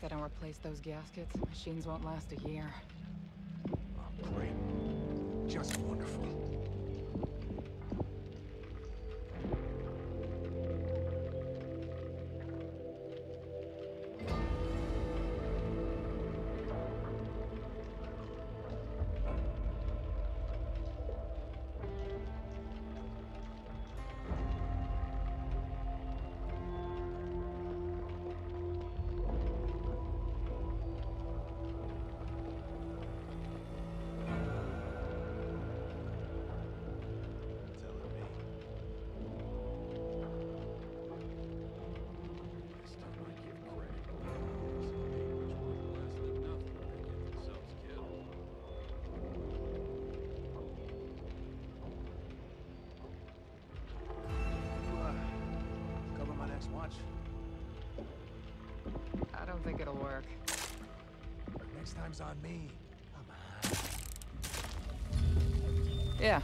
they don't replace those gaskets, machines won't last a year. It'll work. Next time's on me. Yeah.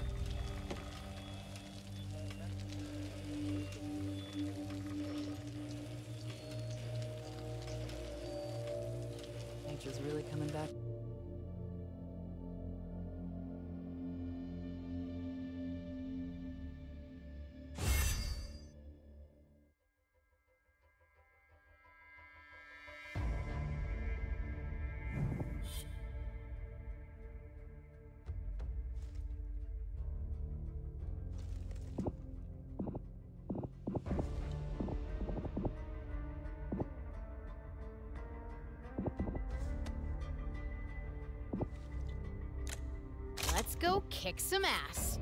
Let's go kick some ass.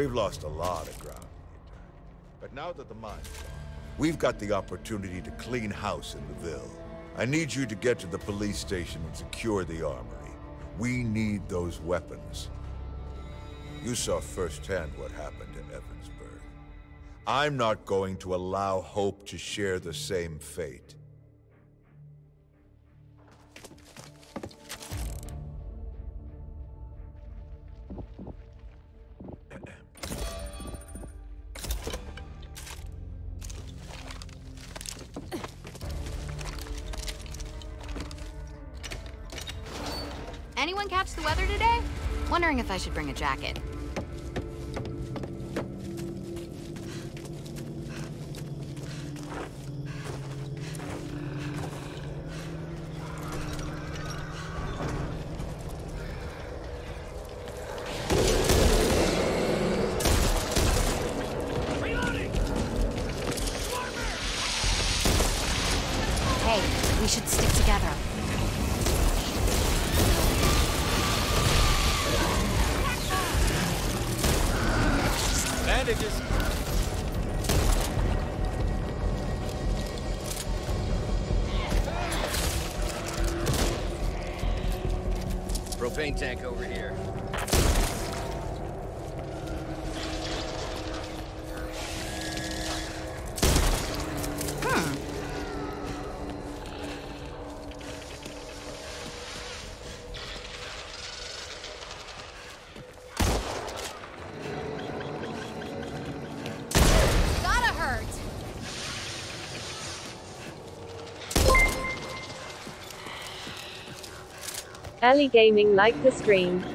We've lost a lot of ground in. But now that the mine's gone, we've got the opportunity to clean house in the Ville. I need you to get to the police station and secure the armory. We need those weapons. You saw firsthand what happened to Evansburgh. I'm not going to allow Hope to share the same fate. I should bring a jacket. Hey, we should stick together. Bandages! Propane tank over here. early gaming like the stream.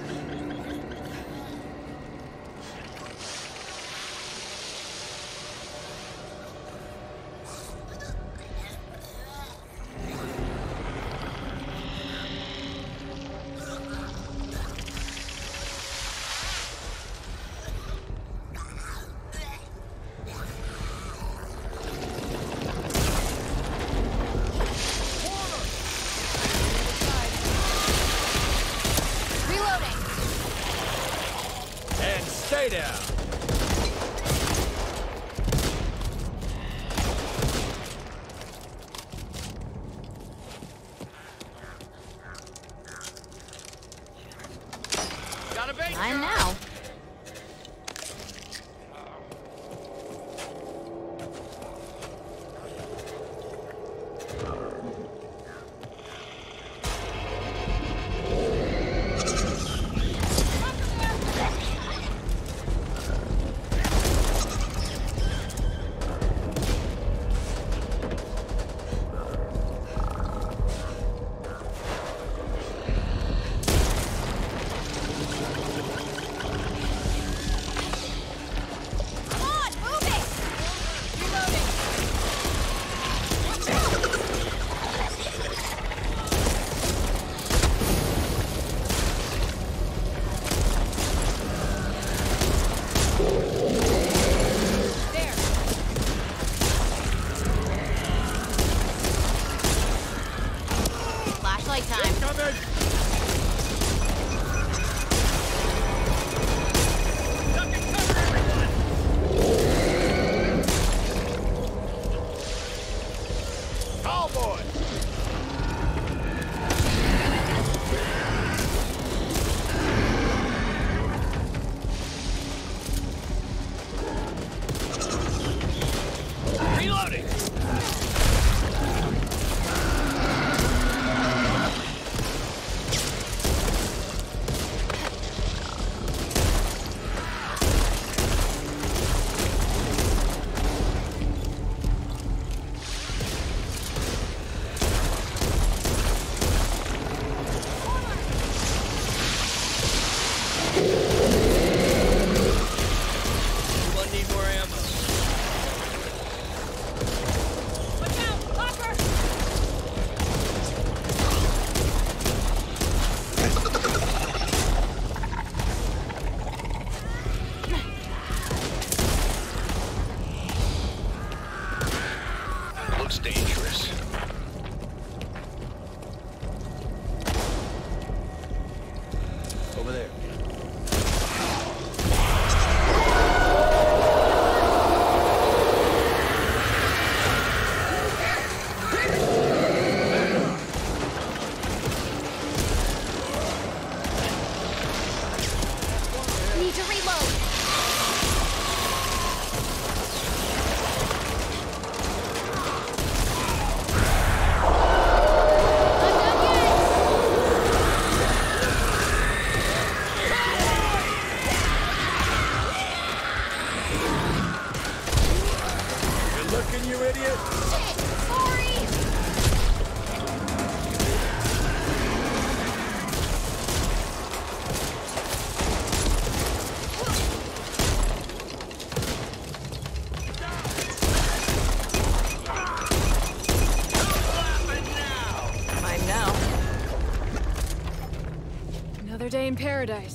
paradise.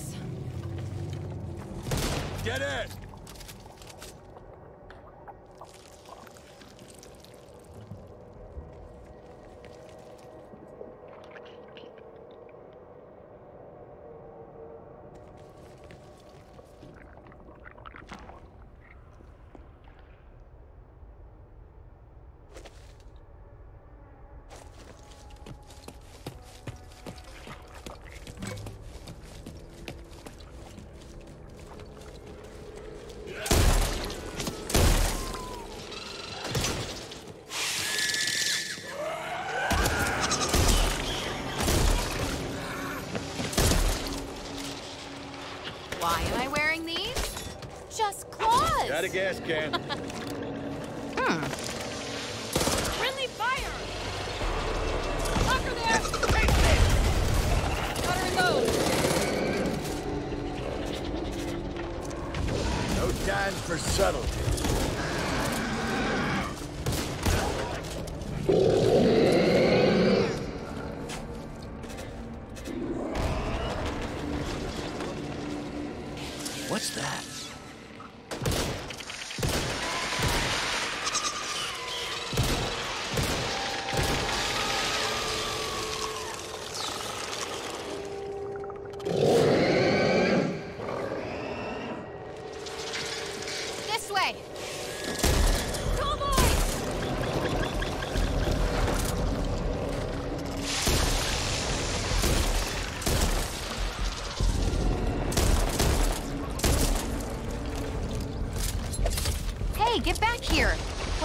Not a gas can.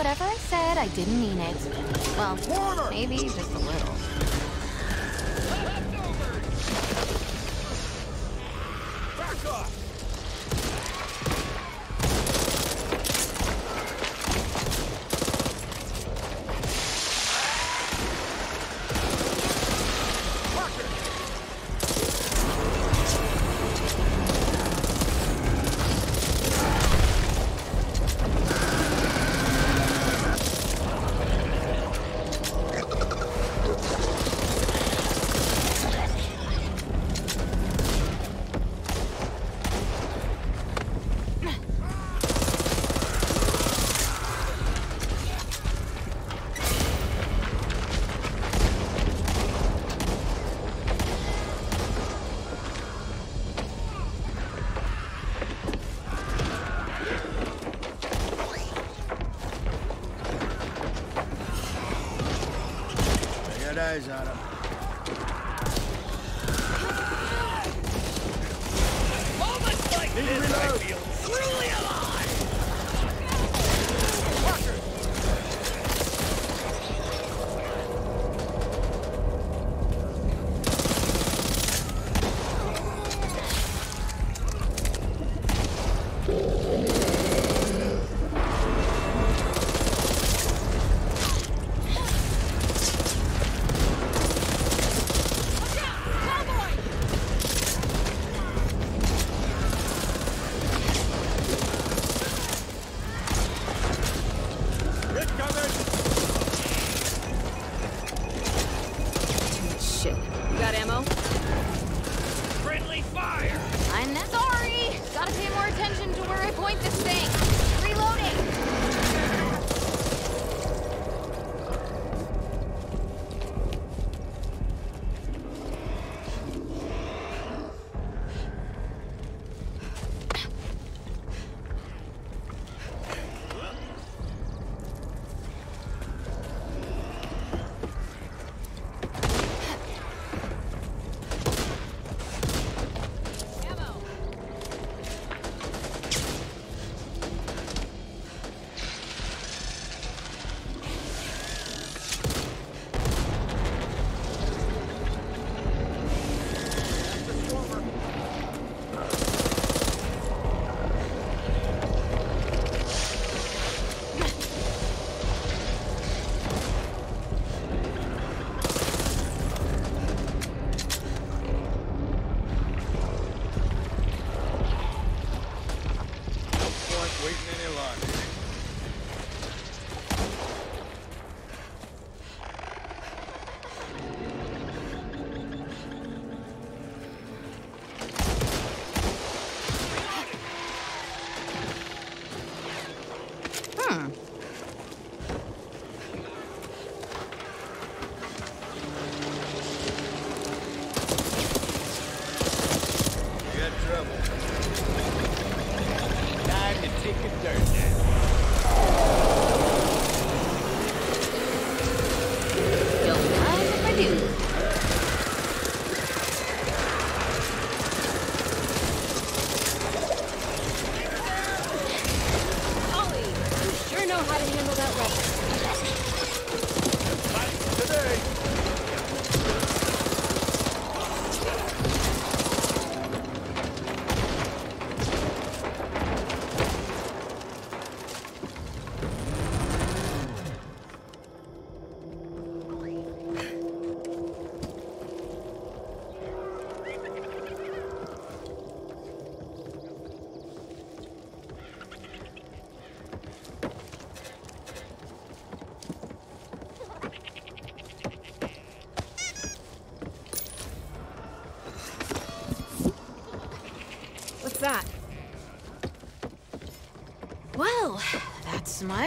Whatever I said, I didn't mean it. Well, Warner! maybe just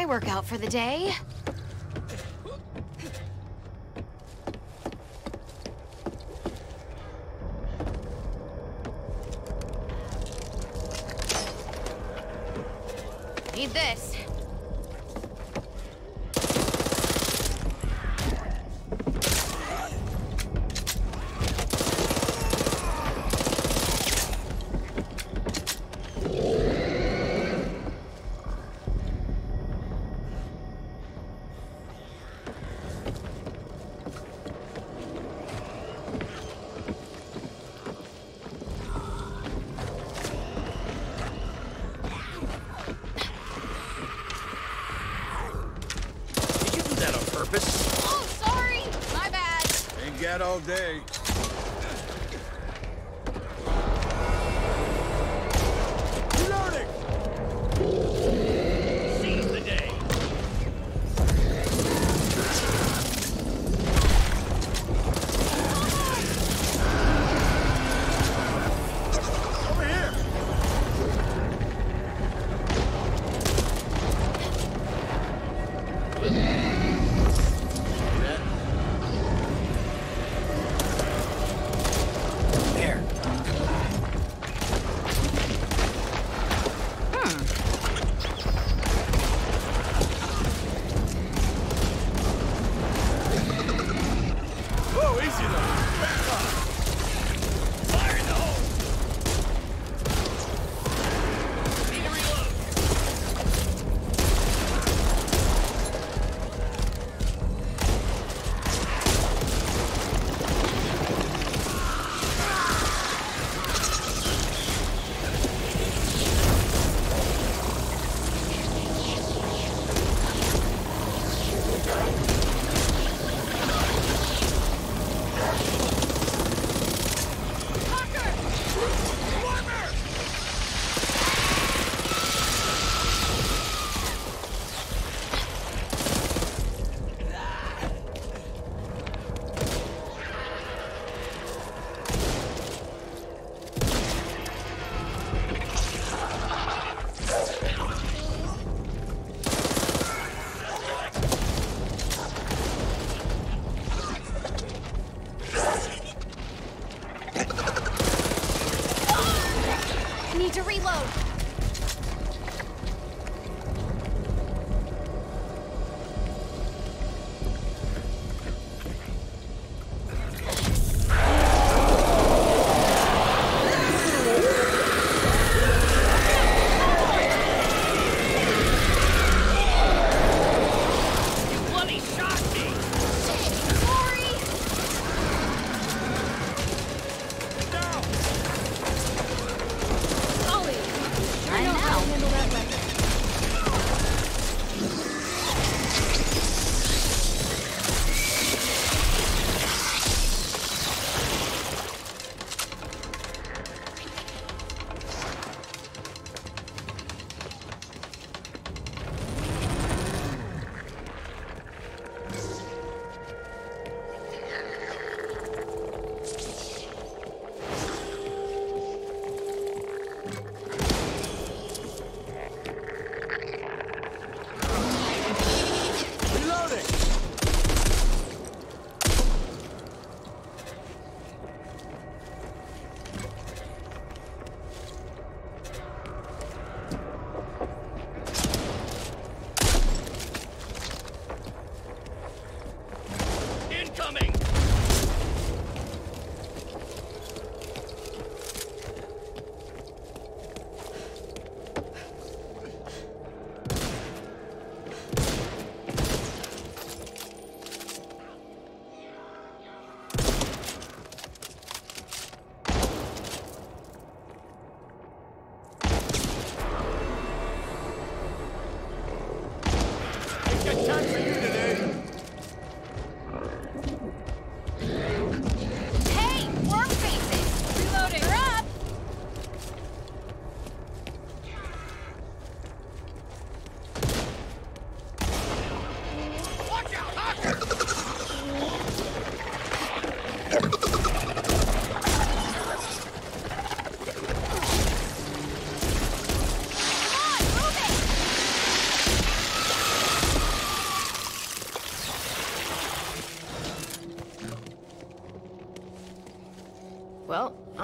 workout for the day. Day.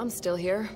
I'm still here.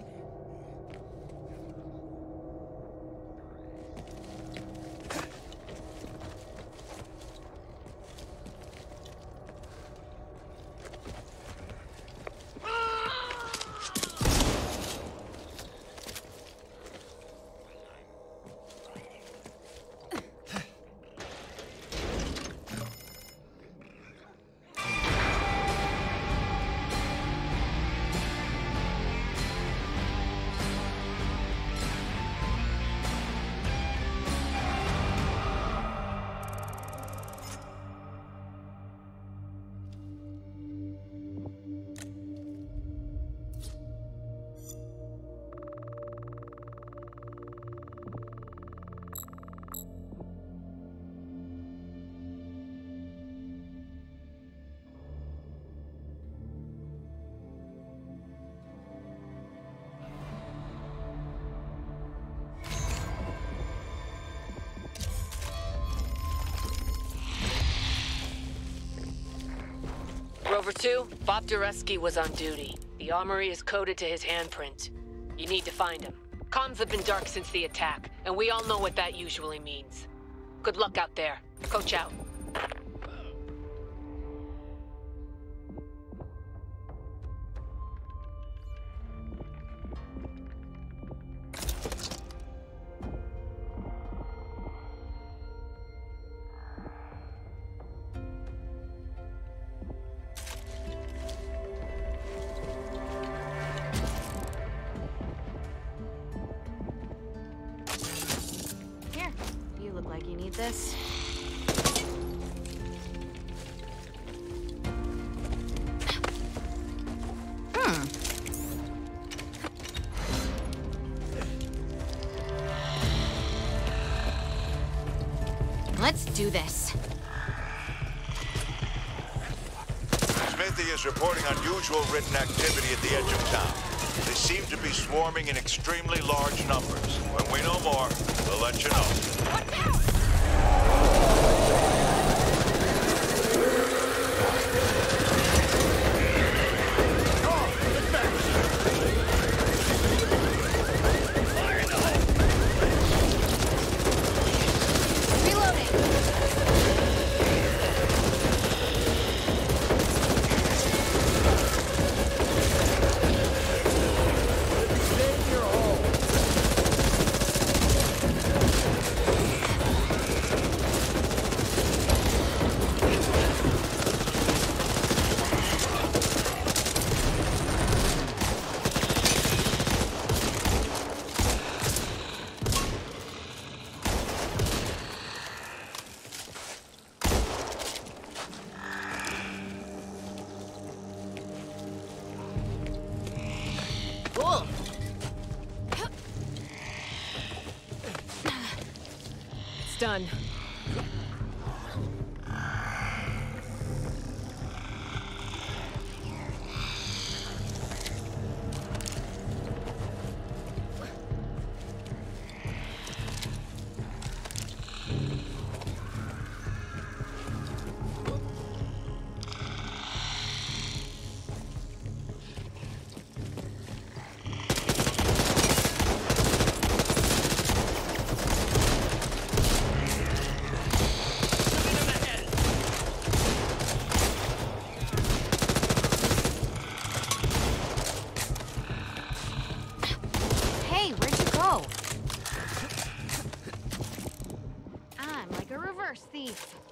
2, Bob Dureski was on duty. The armory is coded to his handprint. You need to find him. Comms have been dark since the attack, and we all know what that usually means. Good luck out there. Coach out. Unusual Ridden activity at the edge of town. They seem to be swarming in extremely large numbers. When we know more, we'll let you know.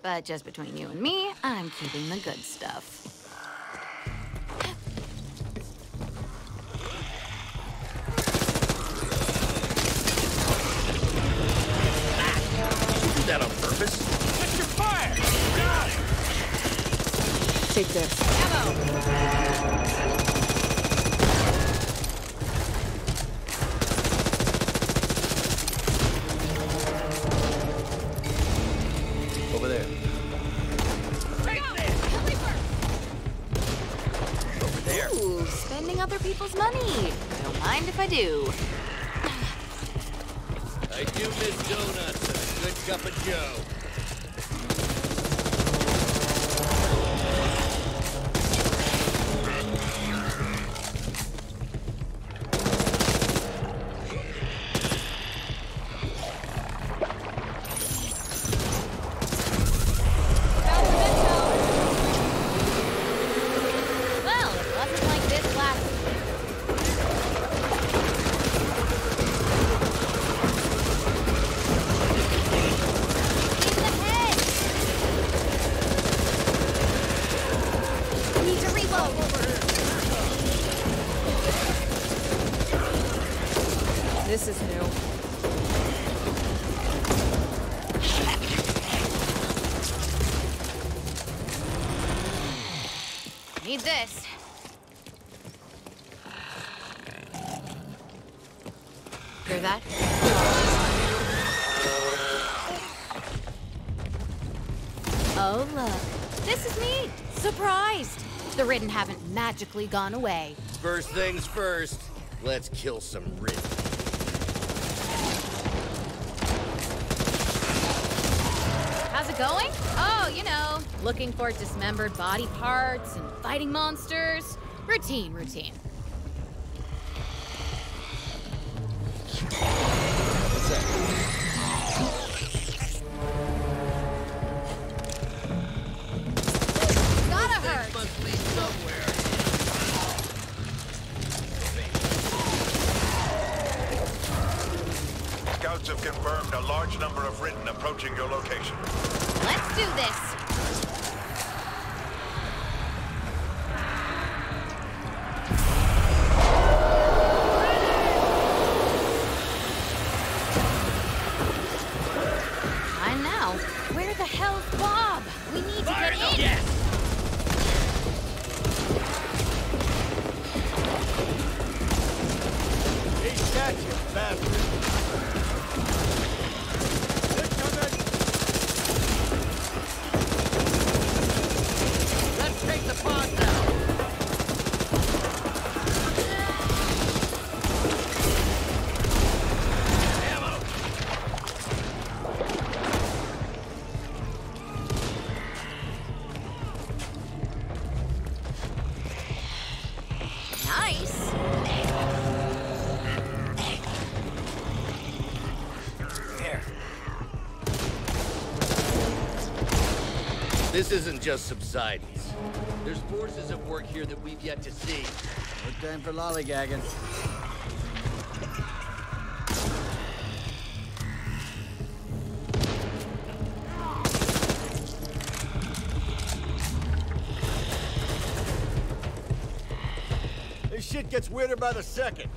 But just between you and me, I'm keeping the good other people's money. Don't mind if I do. I do miss donuts and a good cup of joe. Magically gone away. First things first, let's kill some Ridden. How's it going? Oh, you know, looking for dismembered body parts and fighting monsters. Routine, routine. This isn't just subsidence. There's forces at work here that we've yet to see. No time for lollygagging. This shit gets weirder by the second.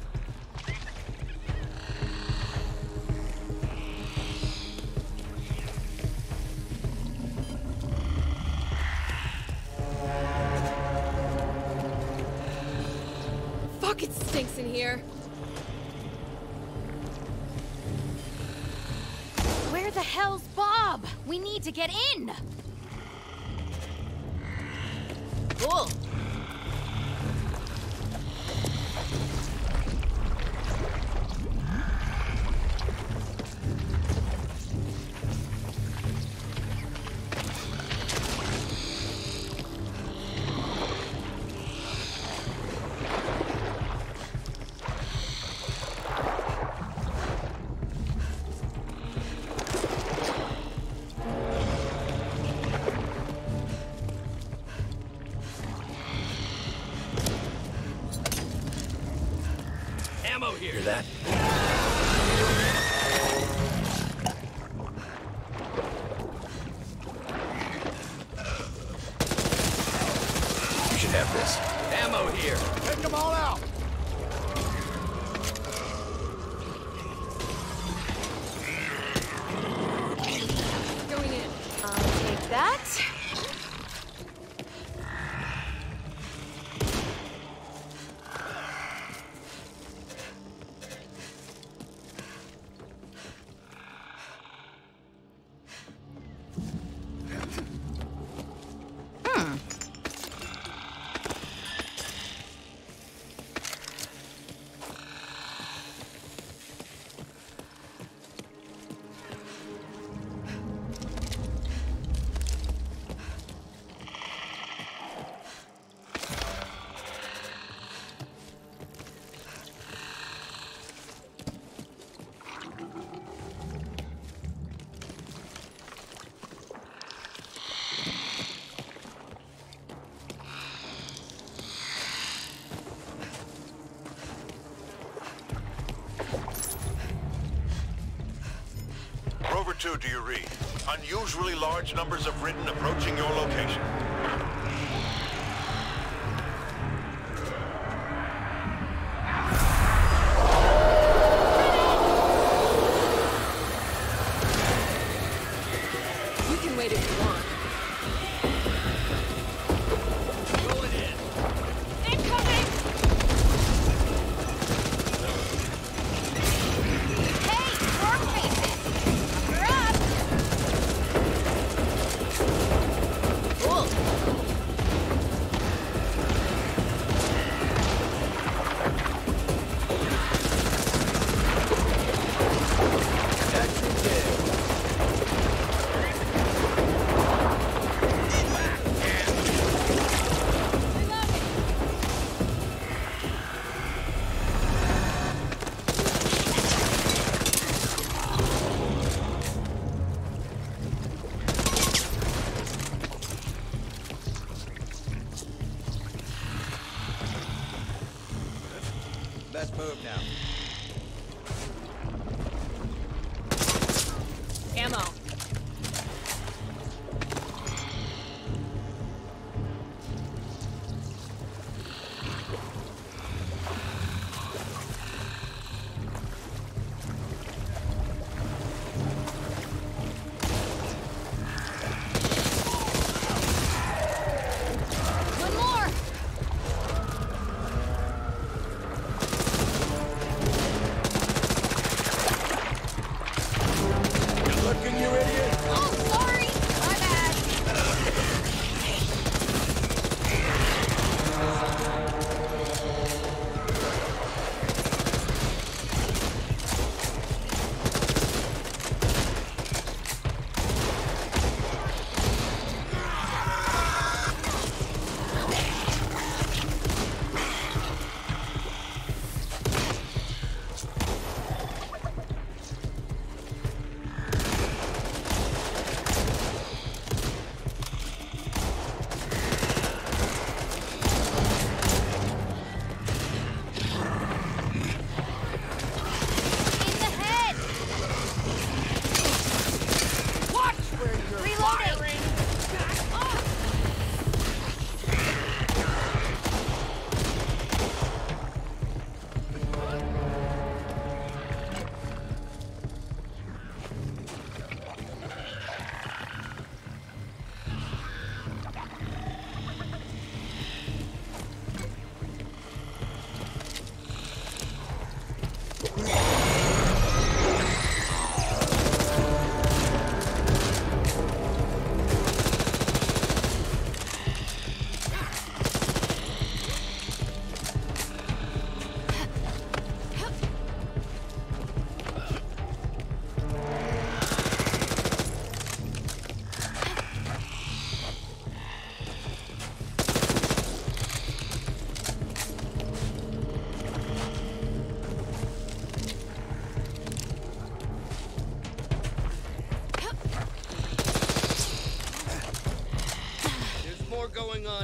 2, do you read? Unusually large numbers of Ridden approaching your location.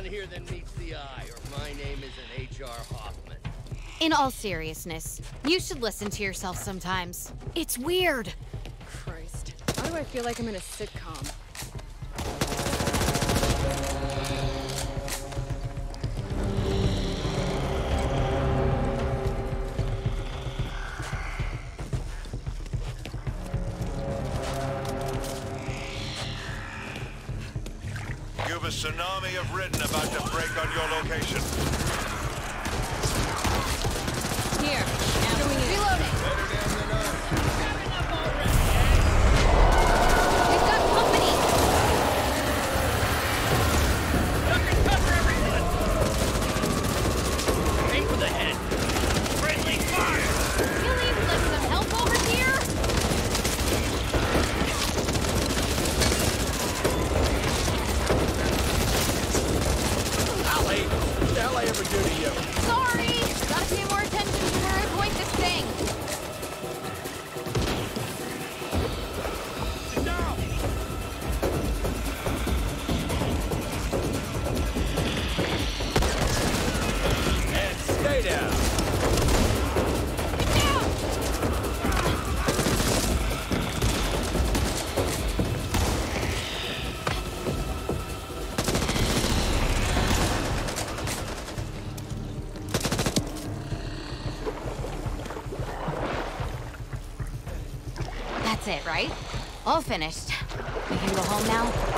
around here than meets the eye, or my name isn't H.R. Hoffman. In all seriousness, you should listen to yourself sometimes. It's weird. Christ. Why do I feel like I'm in a sick right? All finished. We can go home now?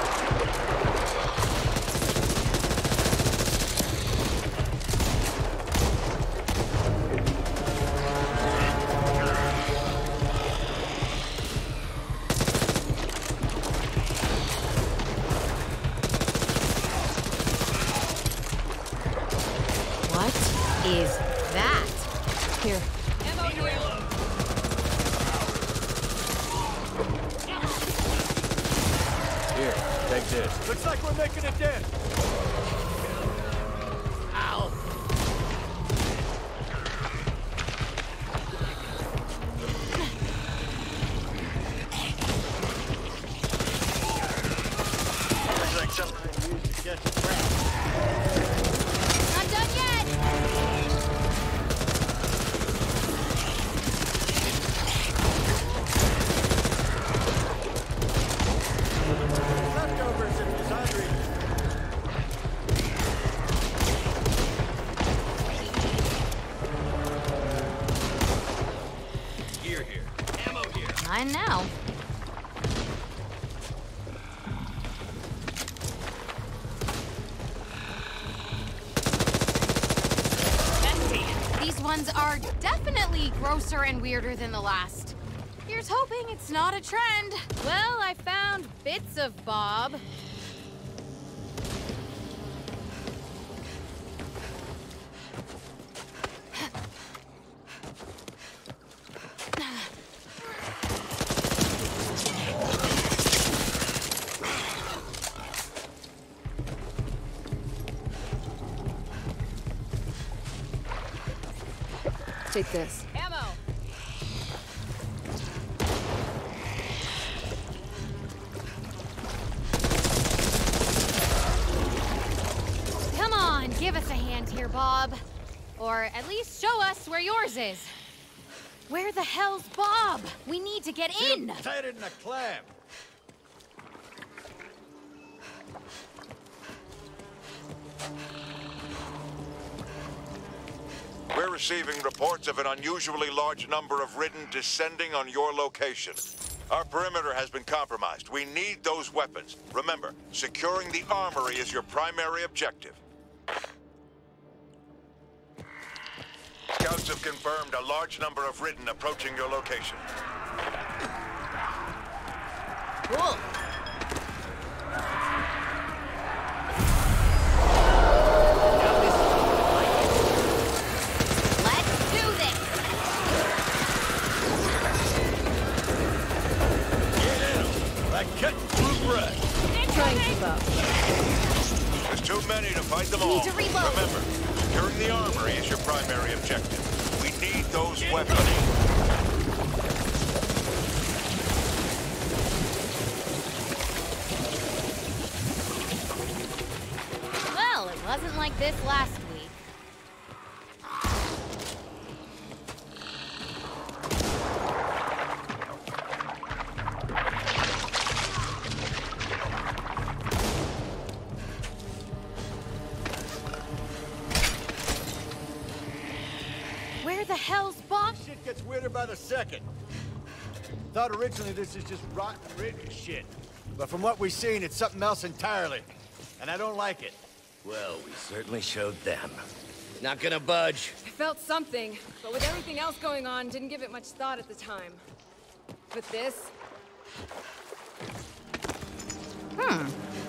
Grosser and weirder than the last. Here's hoping it's not a trend. Well, I found bits of Bob. Reports of an unusually large number of Ridden descending on your location. Our perimeter has been compromised. We need those weapons. Remember, securing the armory is your primary objective. Scouts have confirmed a large number of Ridden approaching your location. Cool. Many to fight them all. need to reload. Remember, securing the armory is your primary objective. We need those weapons. Well, it wasn't like this last originally this is just rotten Ridden shit. But from what we've seen, it's something else entirely. And I don't like it. Well, we certainly showed them. Not gonna budge. I felt something, but with everything else going on, didn't give it much thought at the time. But this, It's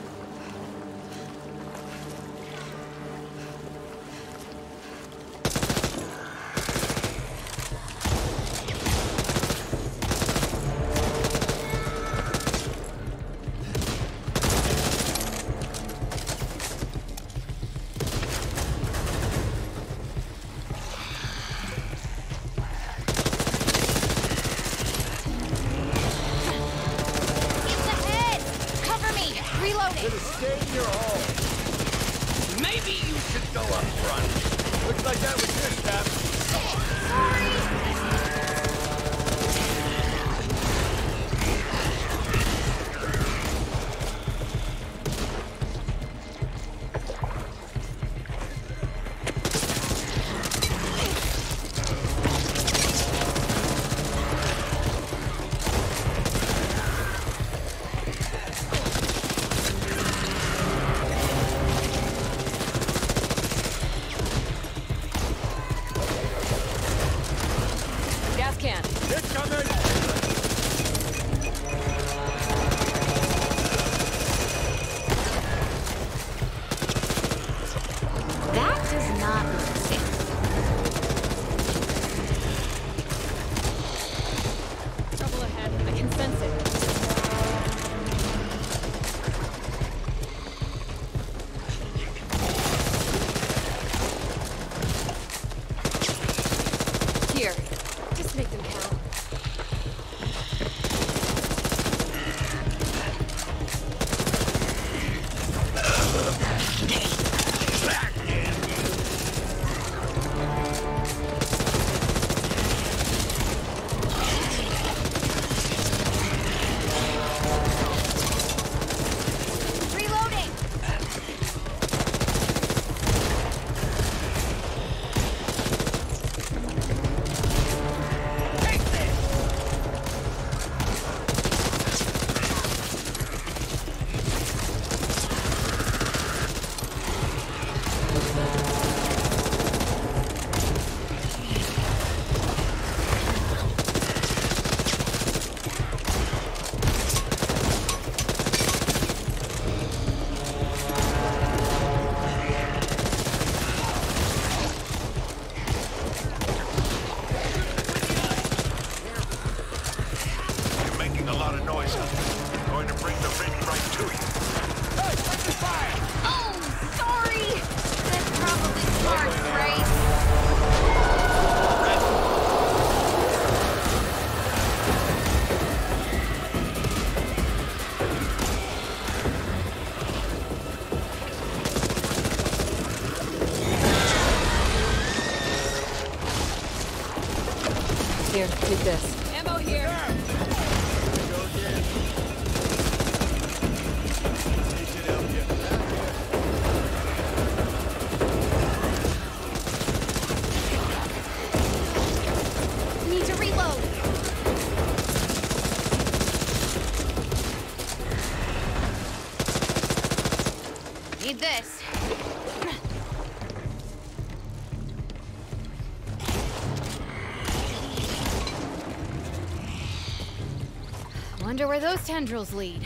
where those tendrils lead.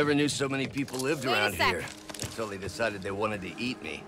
Never knew so many people lived Wait around here until they decided they wanted to eat me.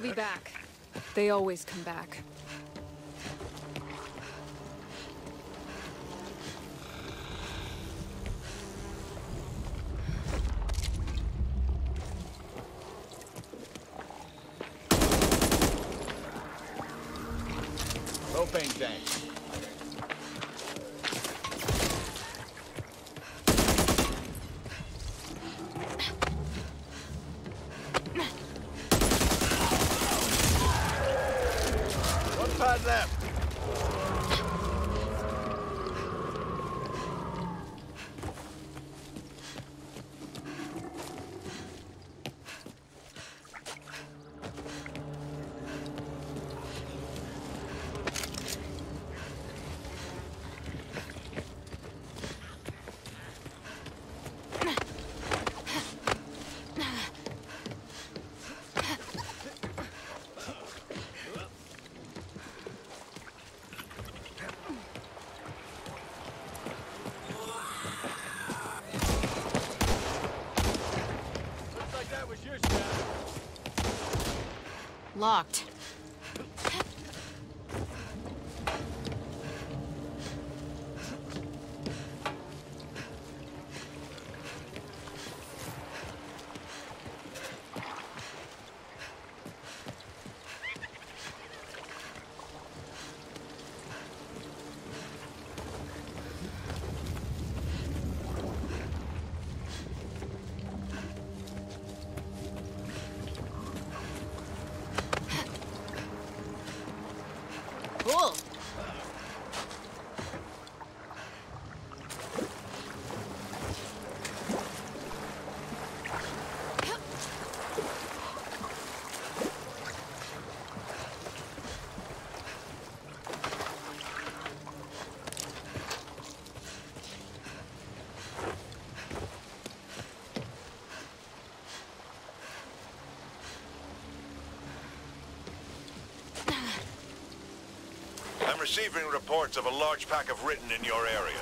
They'll be back. They always receiving reports of a large pack of Ridden in your area.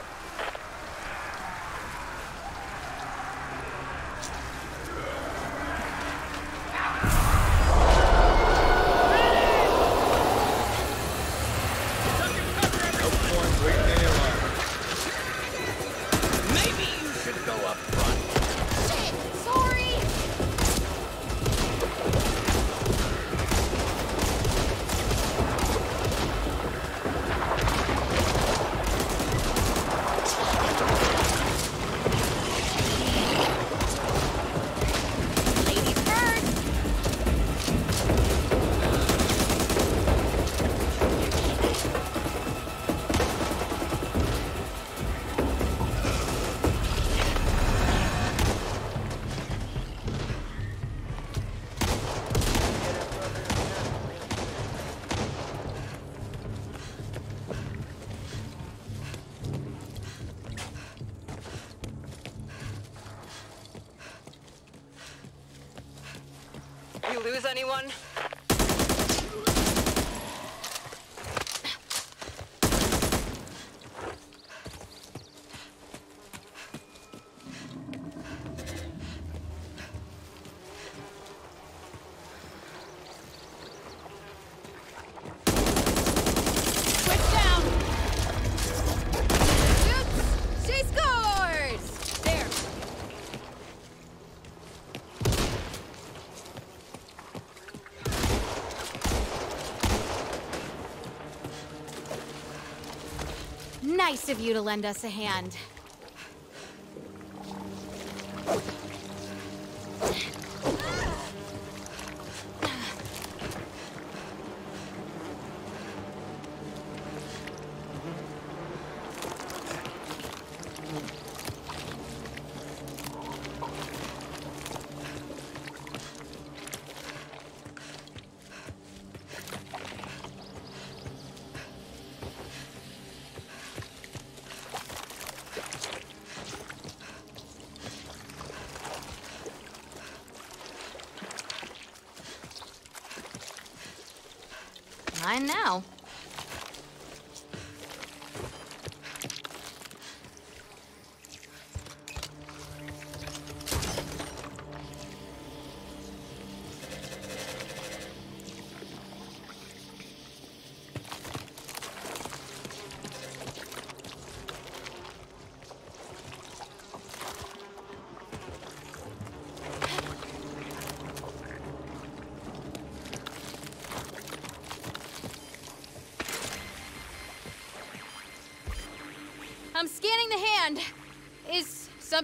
Of you to lend us a hand.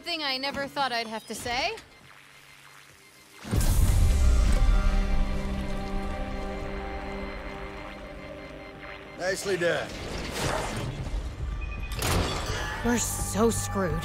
Something I never thought I'd have to say. Nicely done. We're so screwed.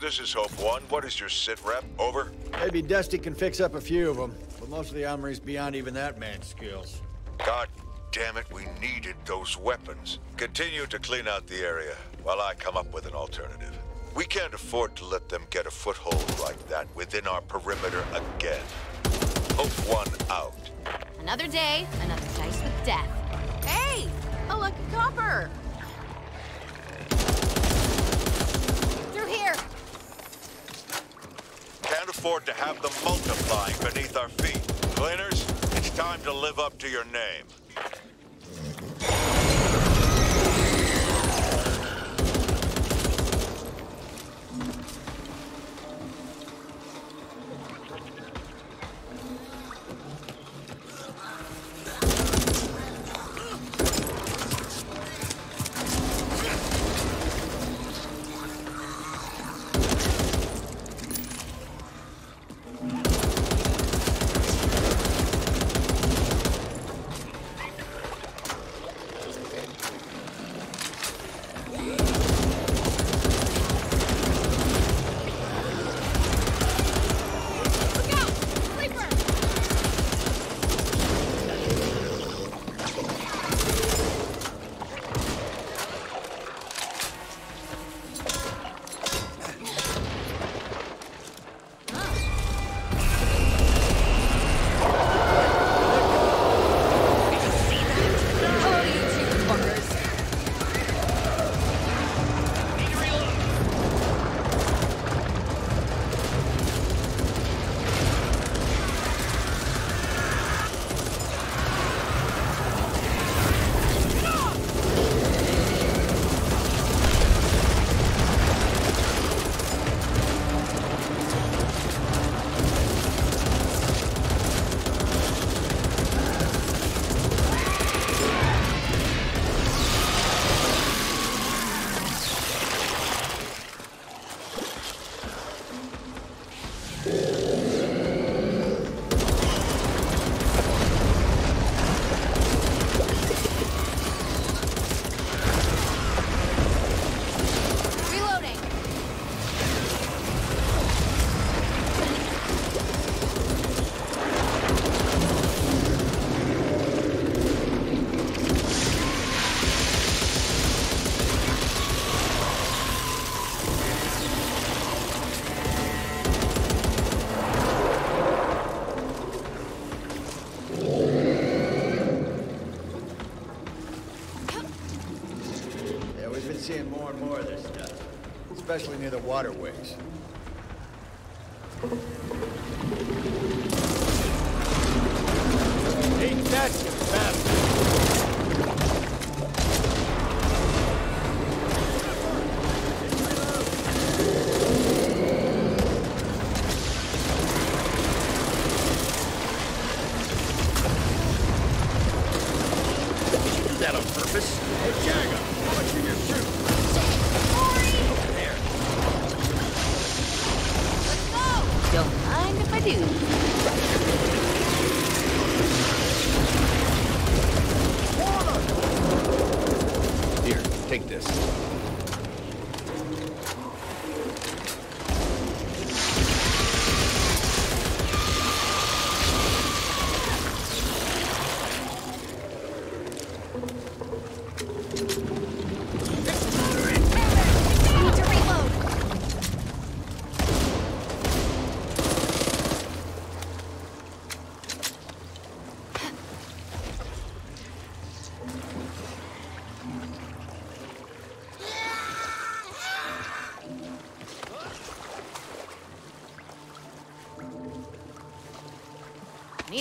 This is Hope 1. What is your sit rep? Over. Maybe Dusty can fix up a few of them, but most of the armory's beyond even that man's skills. God damn it, we needed those weapons. Continue to clean out the area while I come up with an alternative. We can't afford to let them get a foothold like that within our perimeter again. Hope 1 out. Another day, another dice with death. Hey! A lucky copper! Through here! Can't afford to have them multiplying beneath our feet. Cleaners, it's time to live up to your name. The waterways.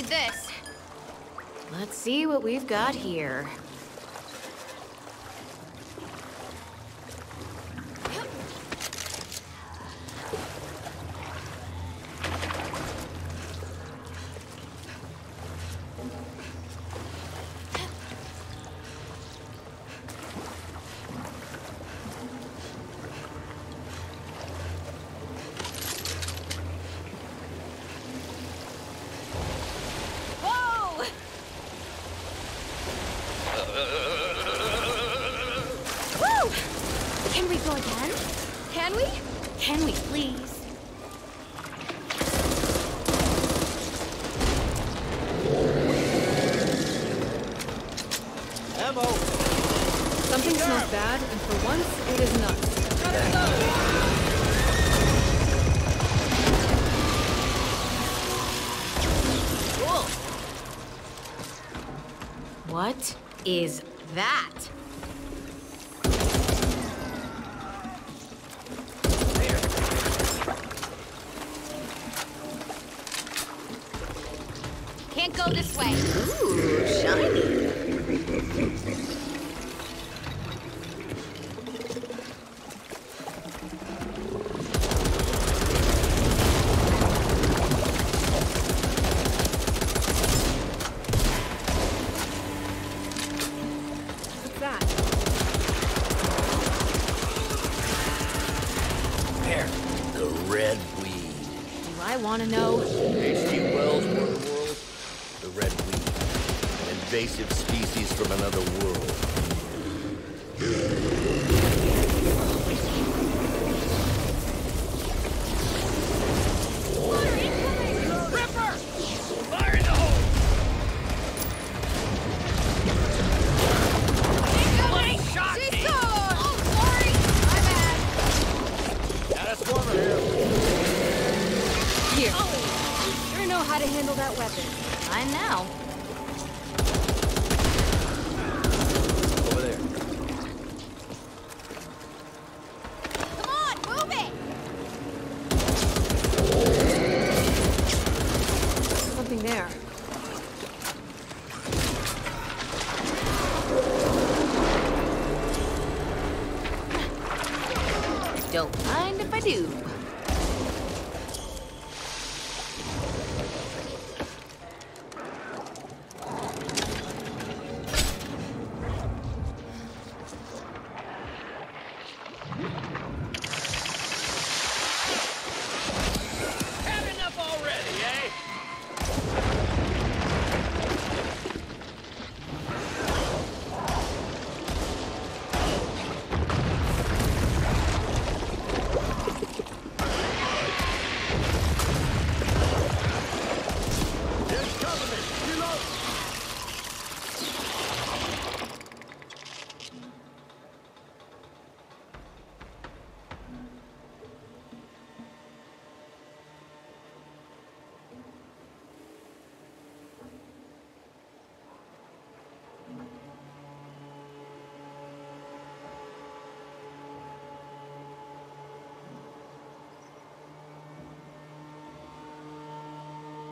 need this. Let's see what we've got here. What is that?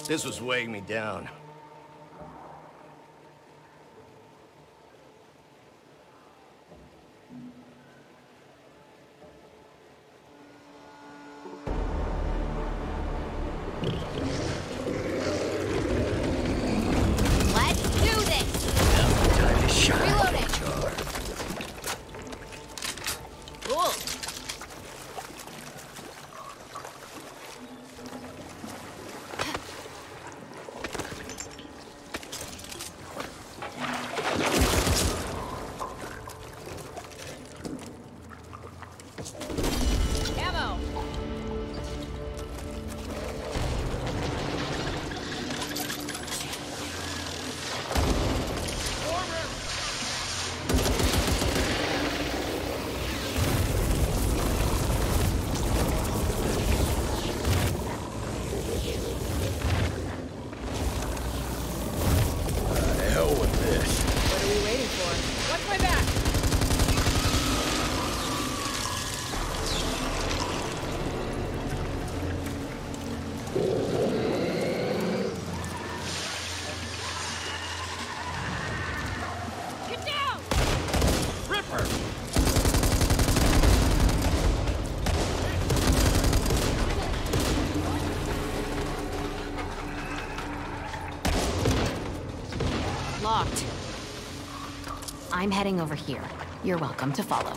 This was weighing me down. I'm heading over here. You're welcome to follow.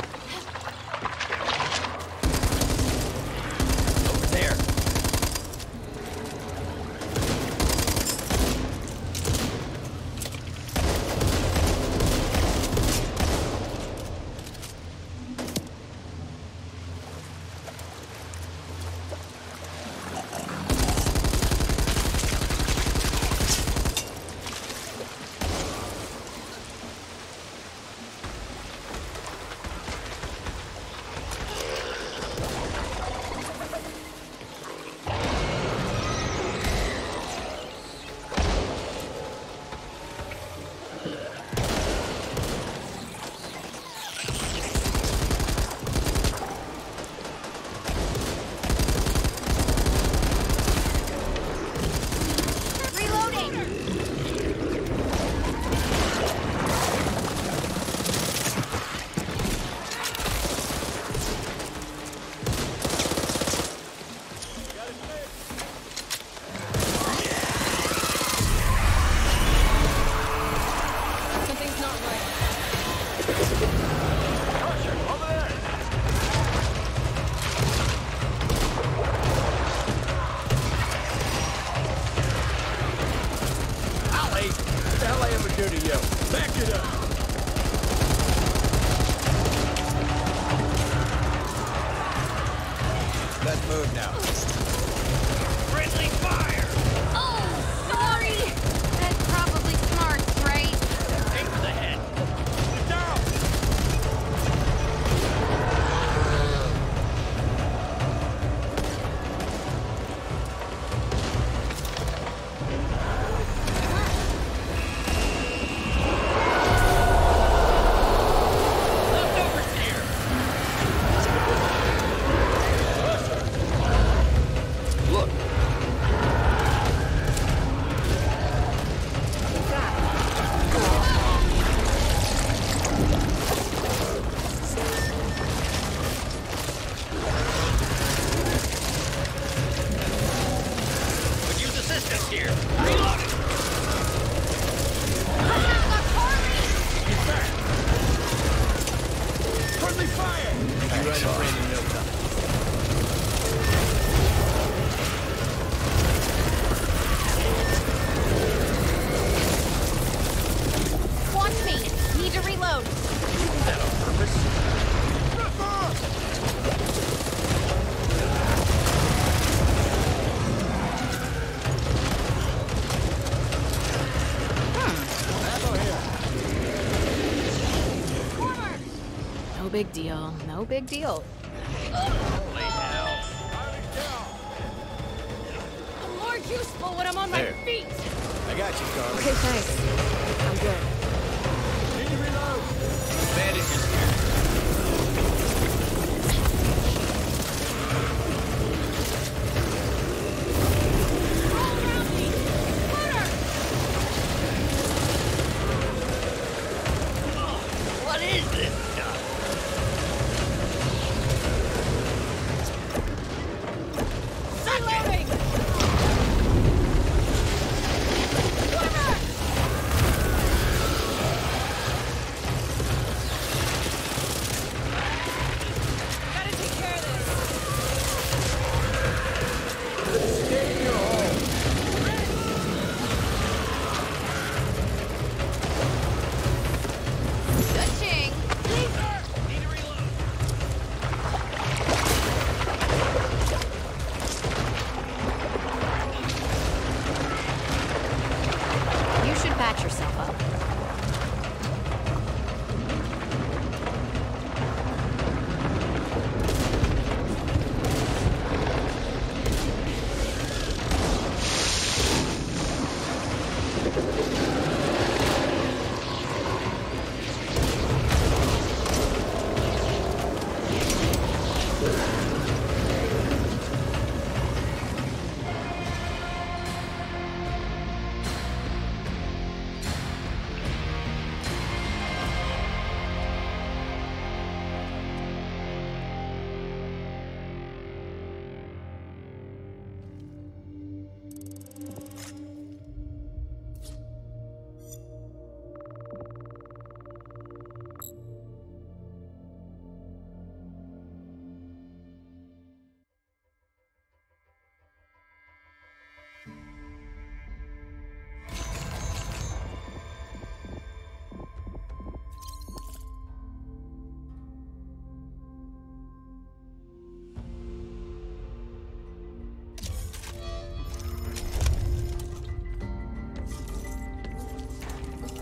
big deal. No big deal.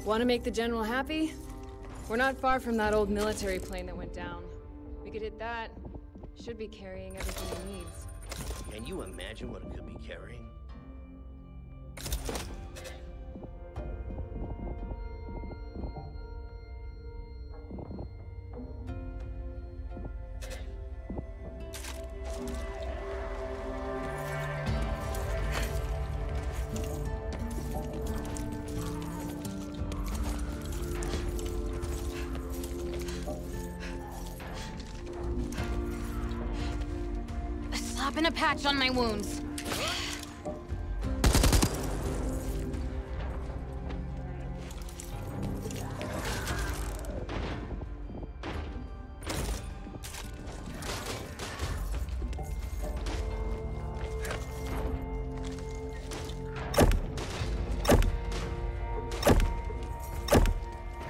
Want to make the general happy? We're not far from that old military plane that went down. We could hit that. Should be carrying everything it needs. Can you imagine what it could be carrying? On my wounds.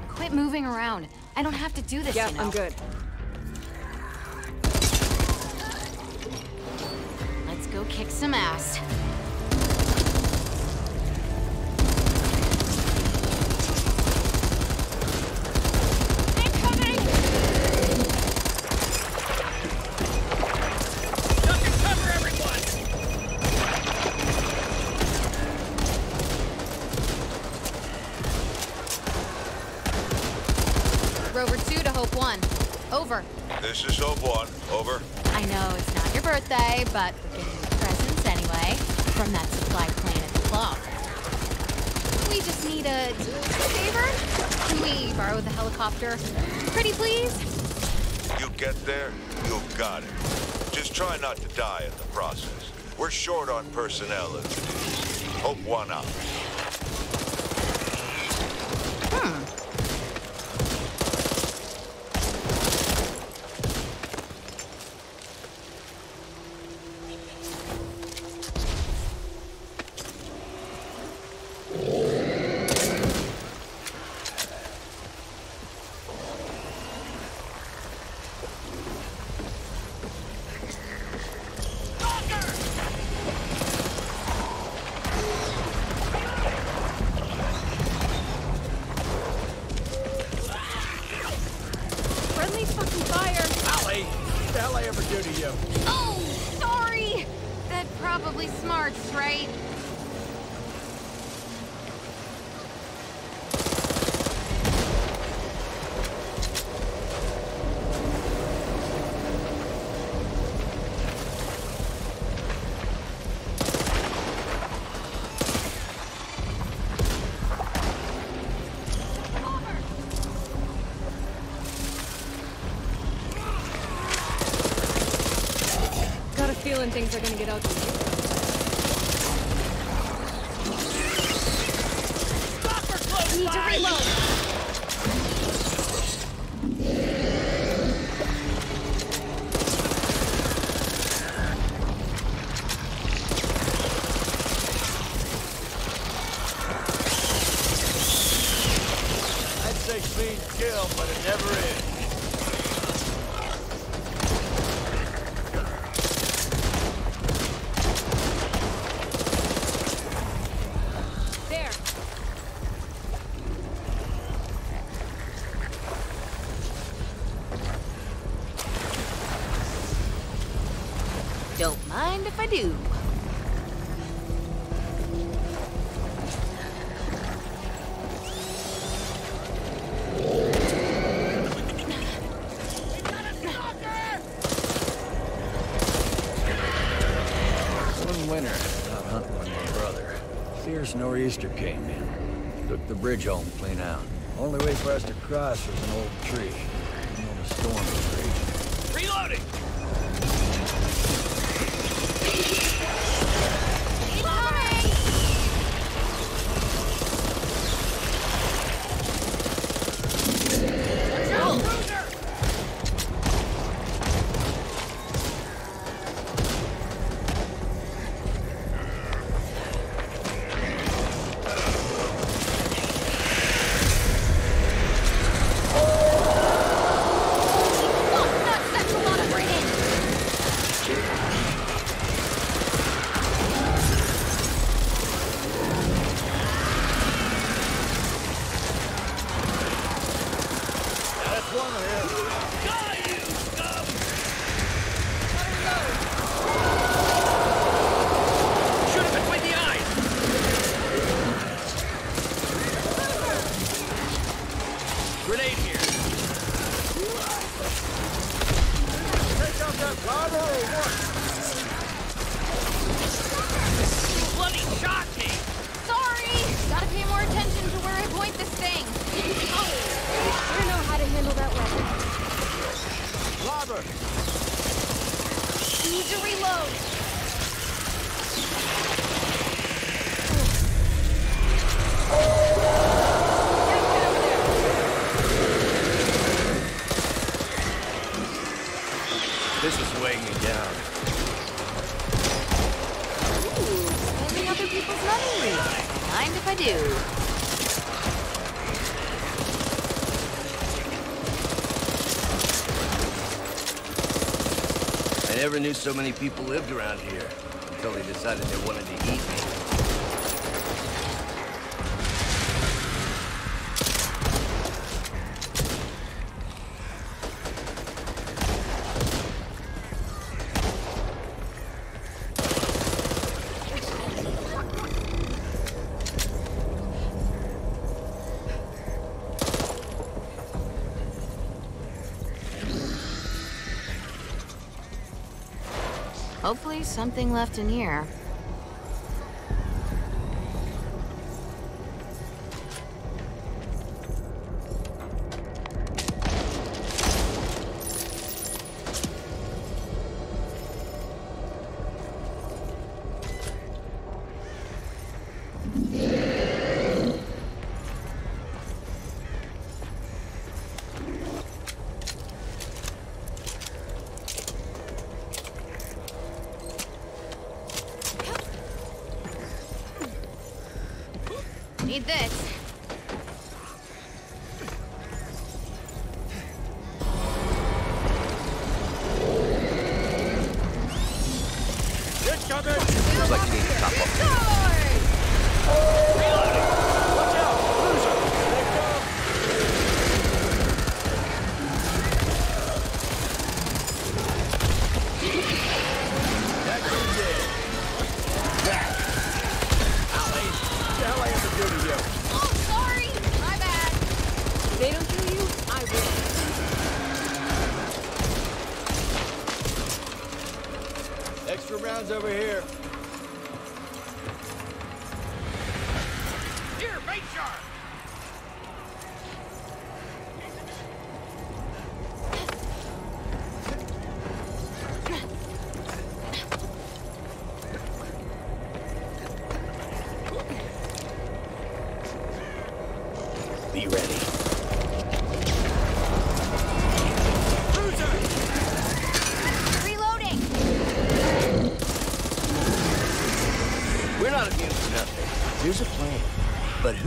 Quit moving around. I don't have to do this, Yeah, you know. I'm good. Kick some ass. Duck and cover, everyone! Rover 2 to Hope 1. Over. This is Hope One. Over. I know it's not your birthday, but from that supply plane at the club. We just need a favor. Can we borrow the helicopter? Pretty please? You get there, you've got it. Just try not to die in the process. We're short on personnel is. Hope One out. Things are gonna get ugly. Nor'easter came in. Took the bridge home clean out. Only way for us to cross was an old tree. never knew so many people lived around here until they decided they wanted Hopefully something left in here.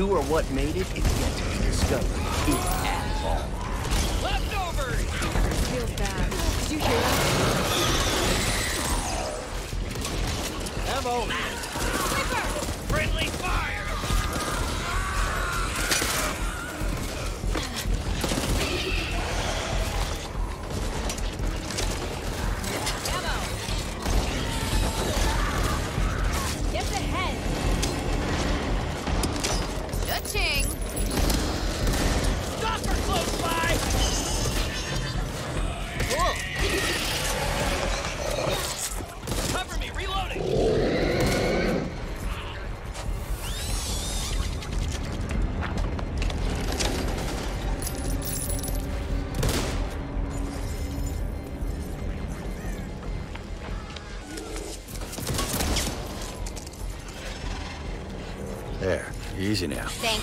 who or what made it? easy now.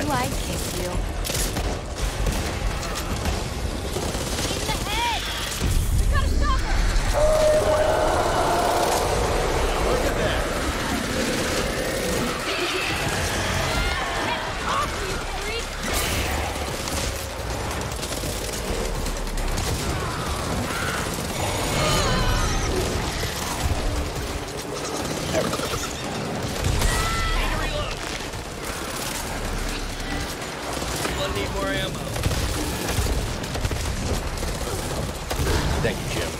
If Thank you, Jim.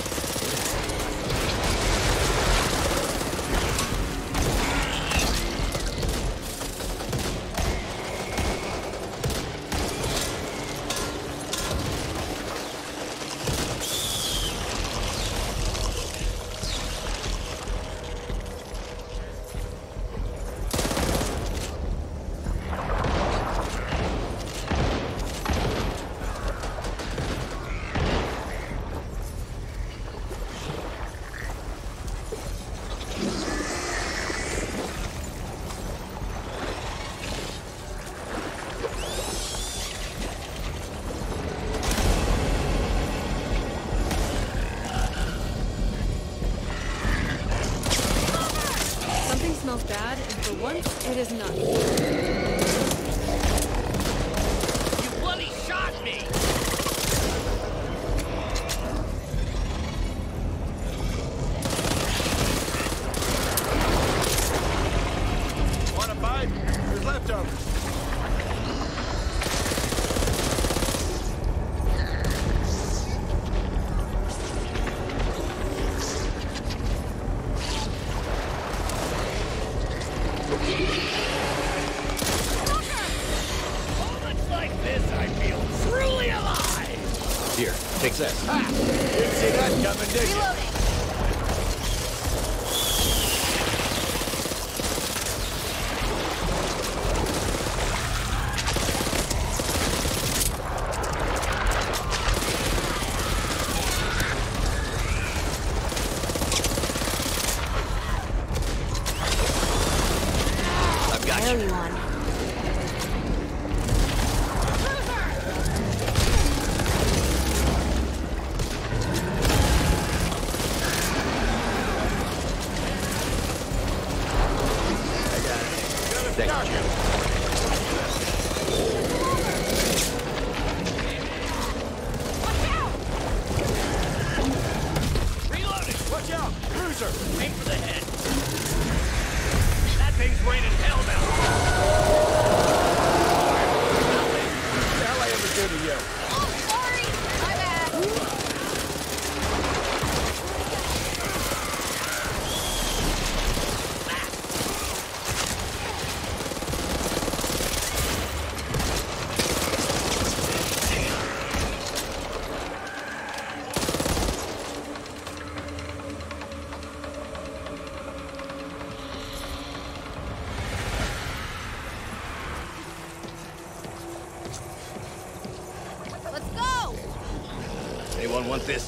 Want this?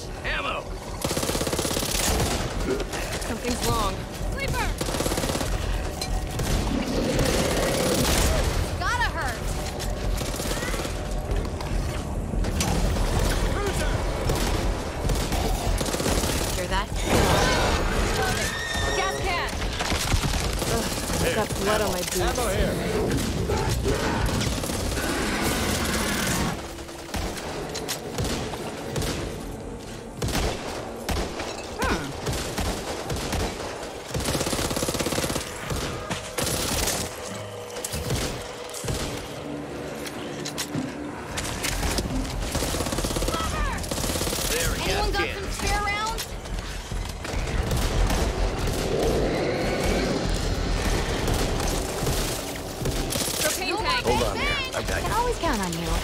On you.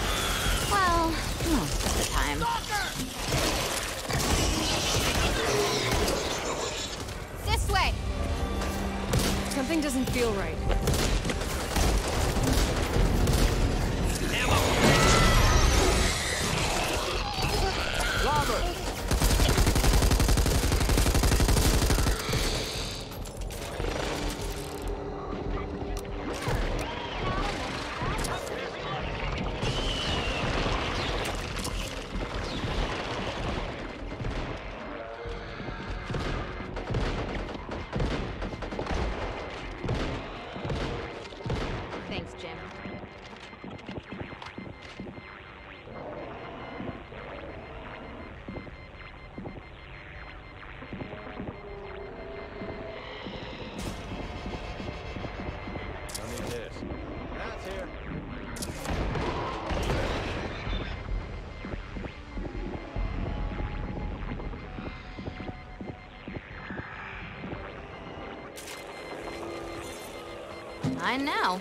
And now?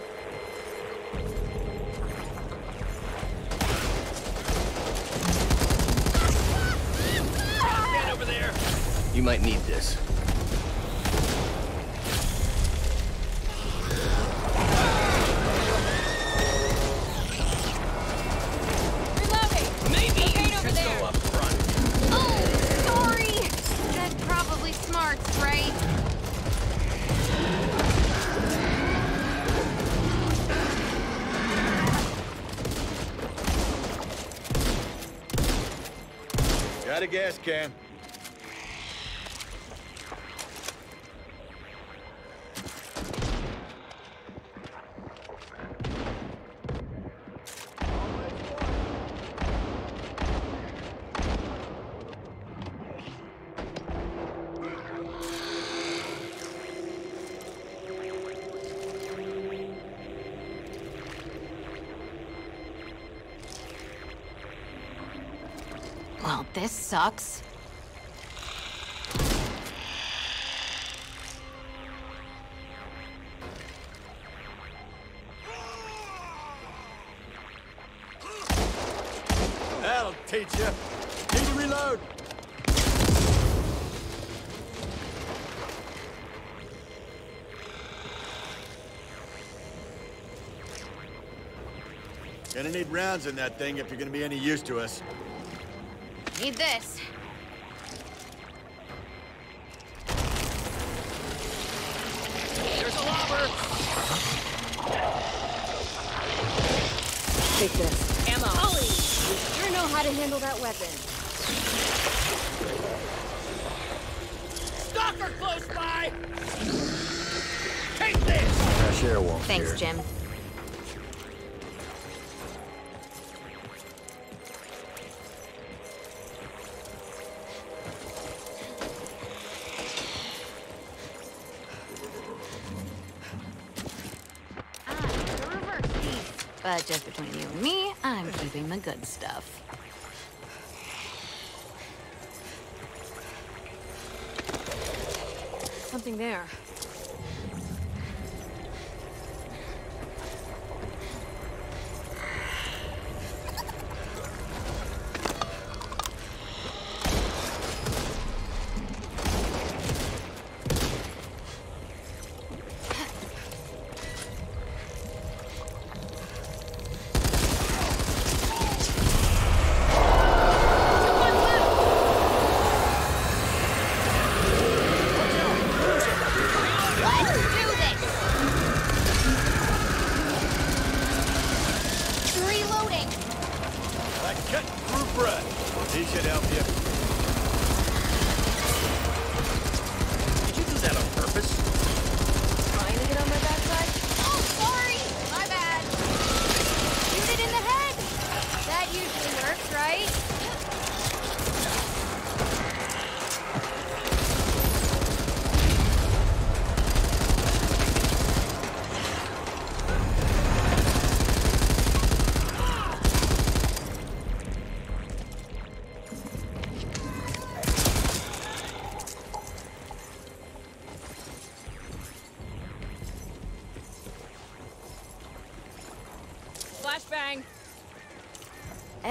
You might need this. can. box. That'll teach you. Need to reload. Gonna need rounds in that thing if you're gonna be any use to us. Need this. good stuff. Something there.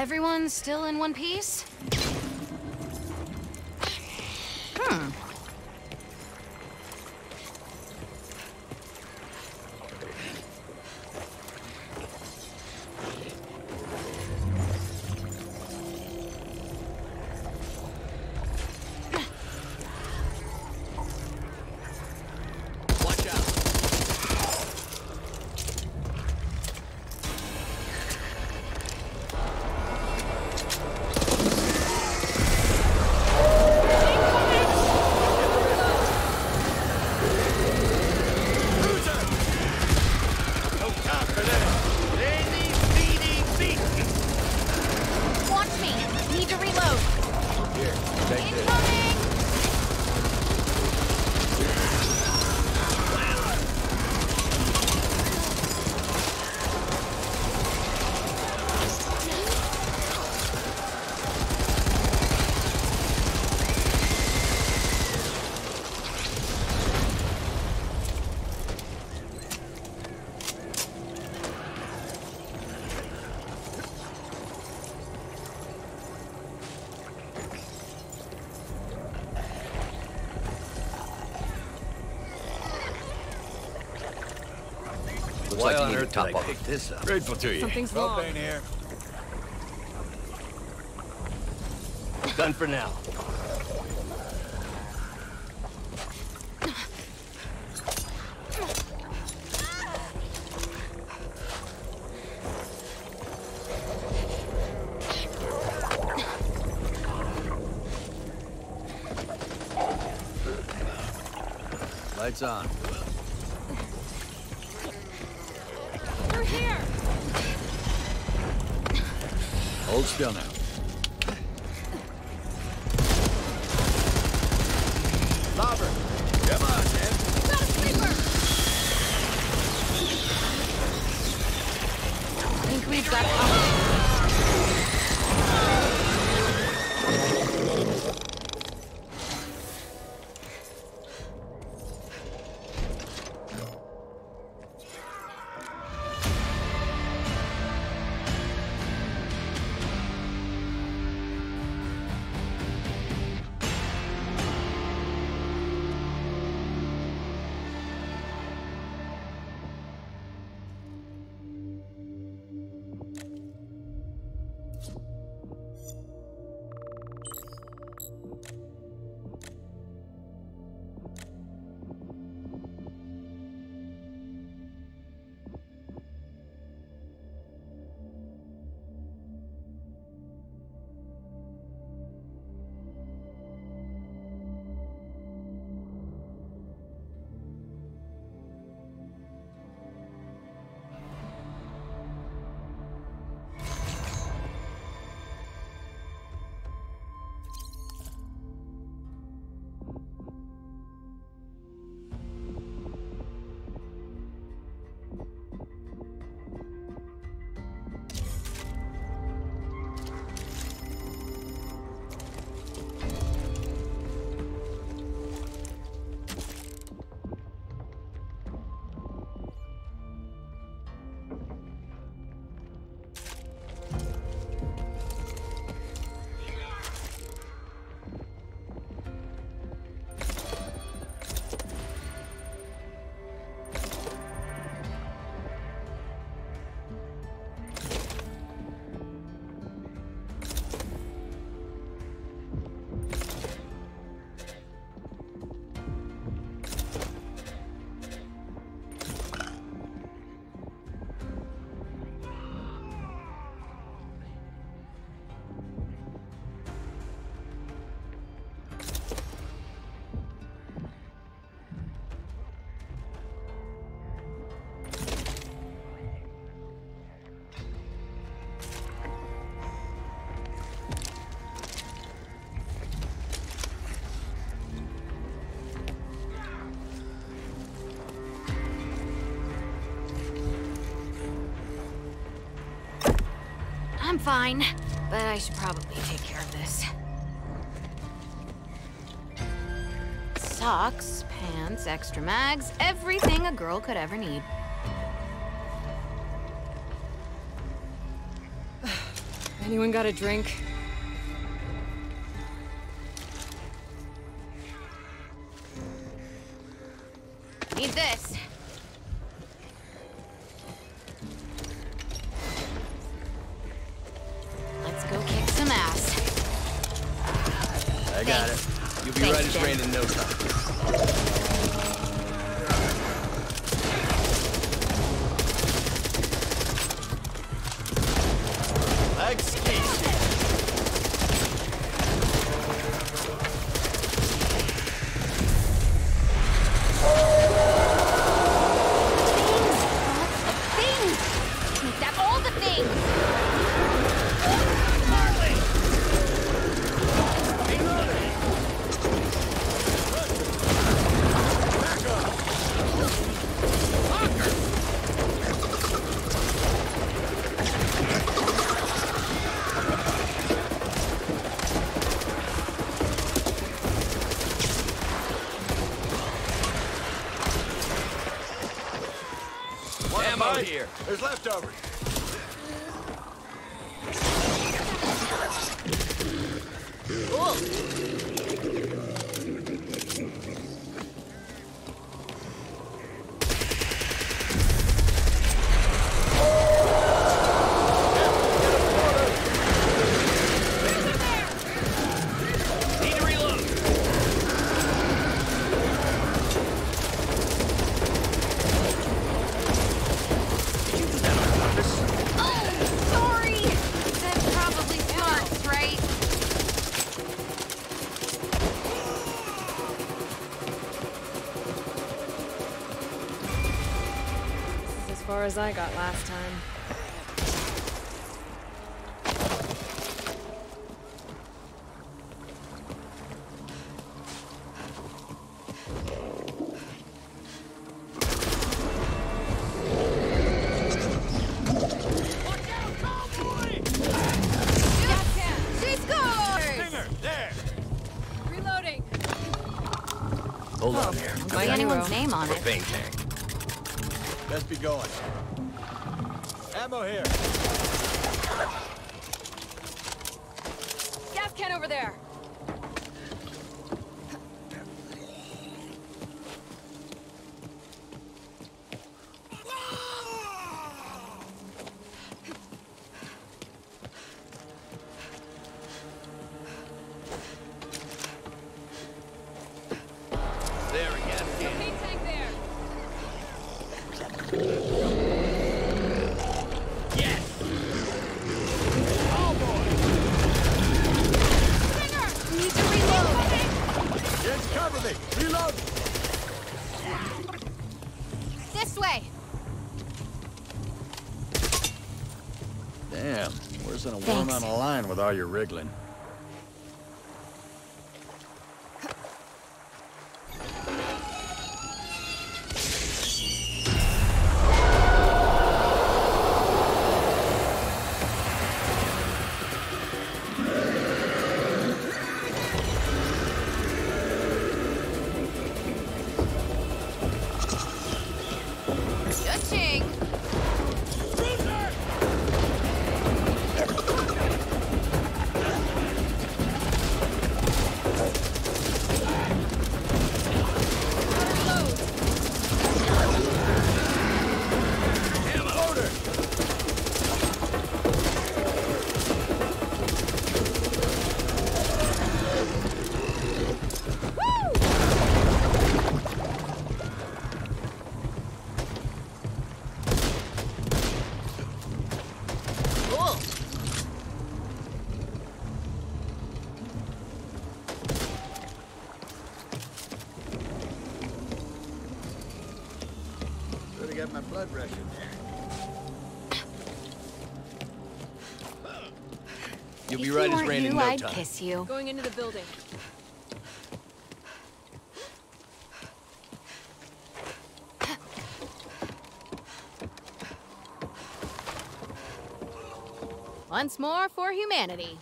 Everyone still in one piece? Like you need to top I off. this up? Grateful to you. Something's wrong. Propane here. Done for now. Lights on. Still now. Fine, but I should probably take care of this. Socks, pants, extra mags, everything a girl could ever need. Anyone got a drink? Far as I got last time. She scored! Stinger, there! Reloading! Hold on oh, there. Don't anyone's name on it. Propane tank. Let's be going. Ammo here. Worse than a worm Thanks. on a line with all your wriggling. Rain in you, I'd time. kiss you. Going into the building. Once more for humanity.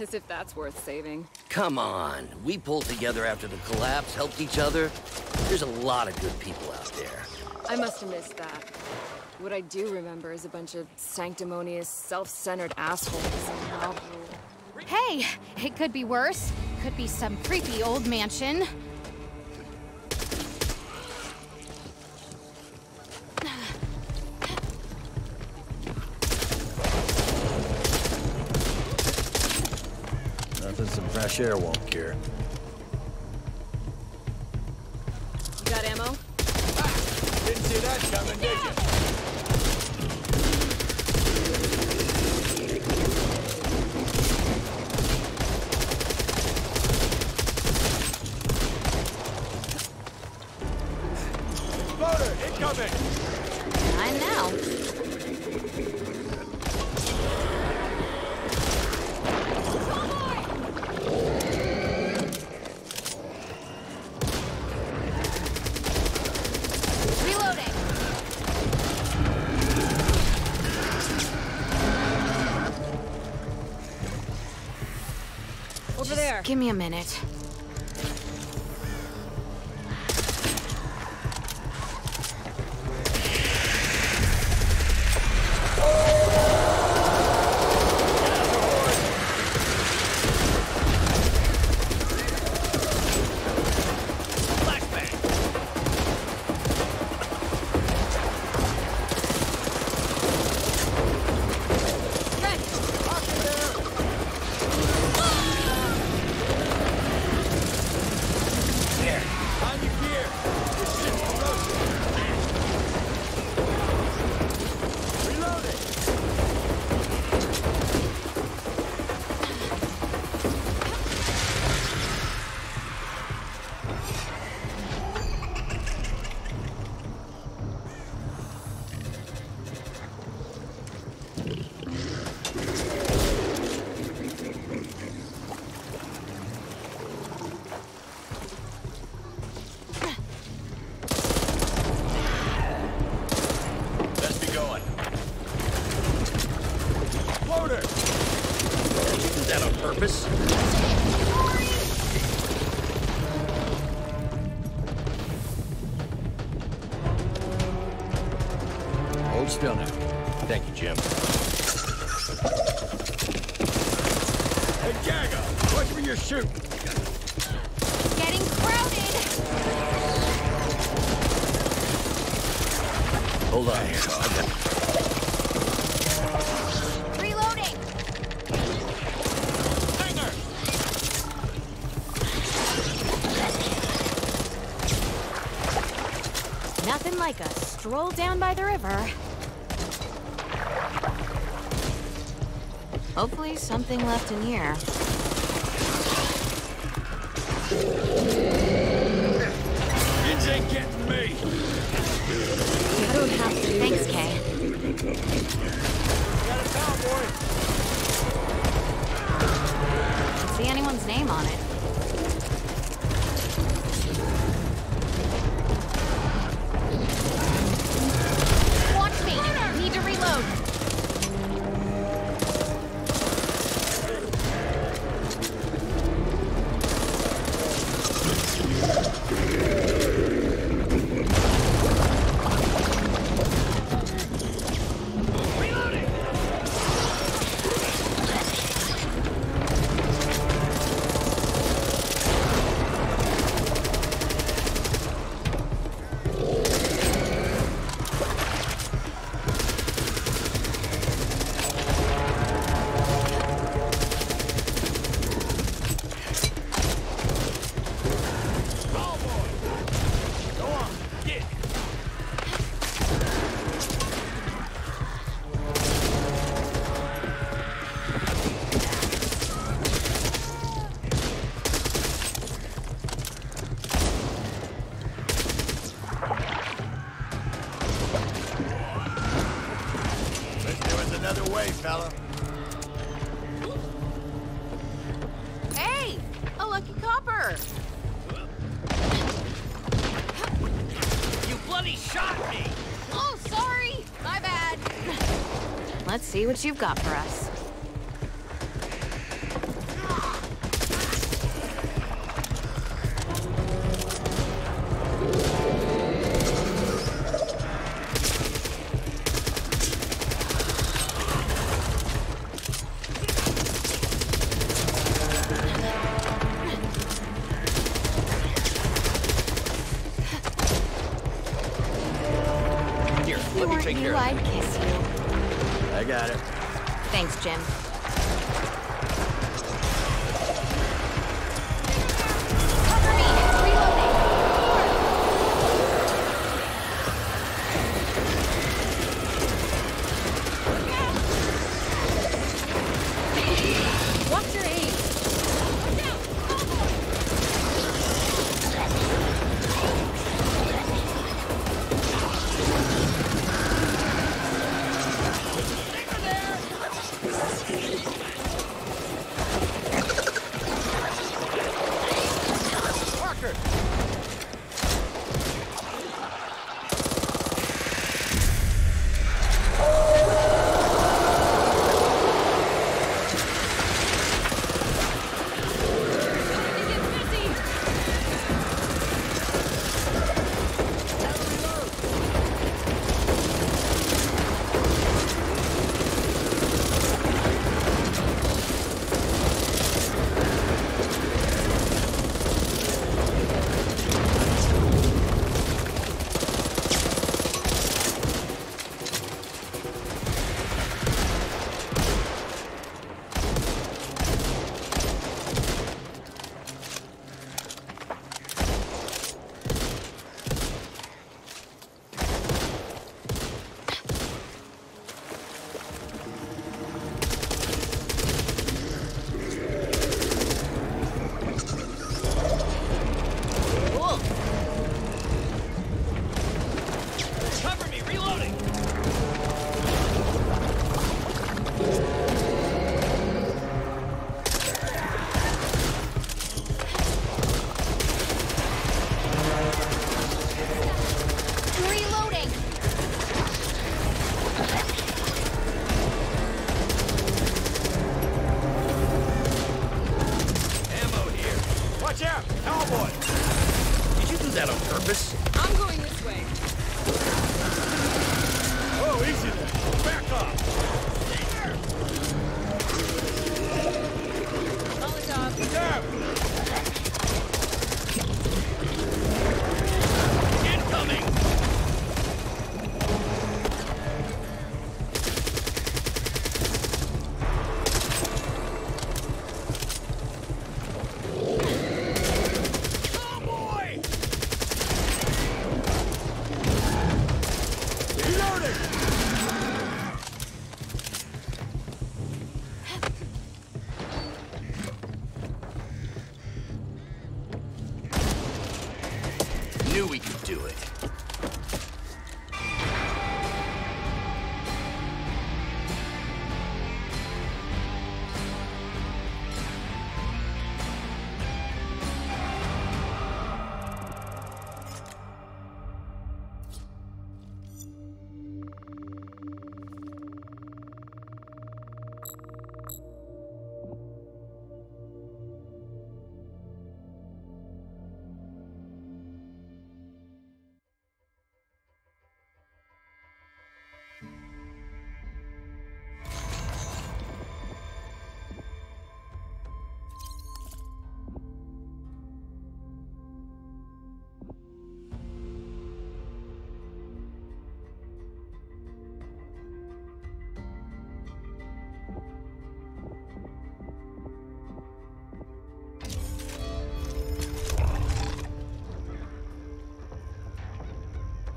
As if that's worth saving. Come on. We pulled together after the collapse, helped each other. There's a lot of good people out there. I must have missed that. What I do remember is a bunch of sanctimonious, self-centered assholes. and how- Hey, it could be worse. Could be some creepy old mansion. Nothing some fresh air won't cure. surface. Hold still now. Thank you, Jim. Hey, Jagger! Watch me you're! Getting crowded! Hold on. by the river. Hopefully something left in here. you've got for us.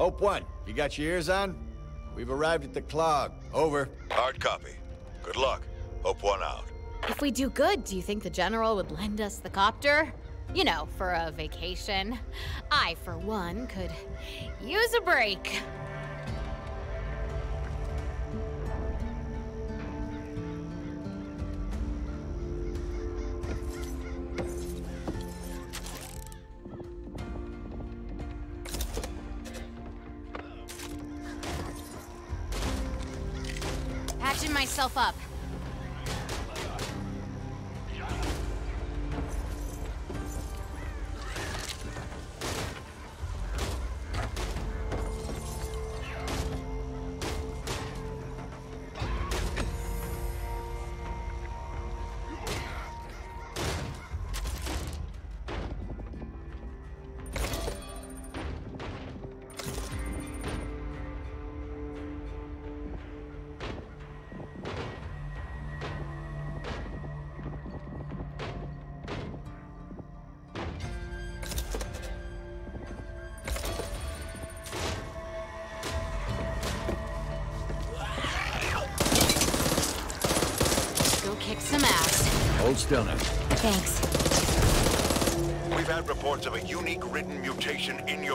Hope One, you got your ears on? We've arrived at the clog. Over. Hard copy. Good luck. Hope One out. If we do good, do you think the General would lend us the copter? You know, for a vacation. I, for one, could use a break.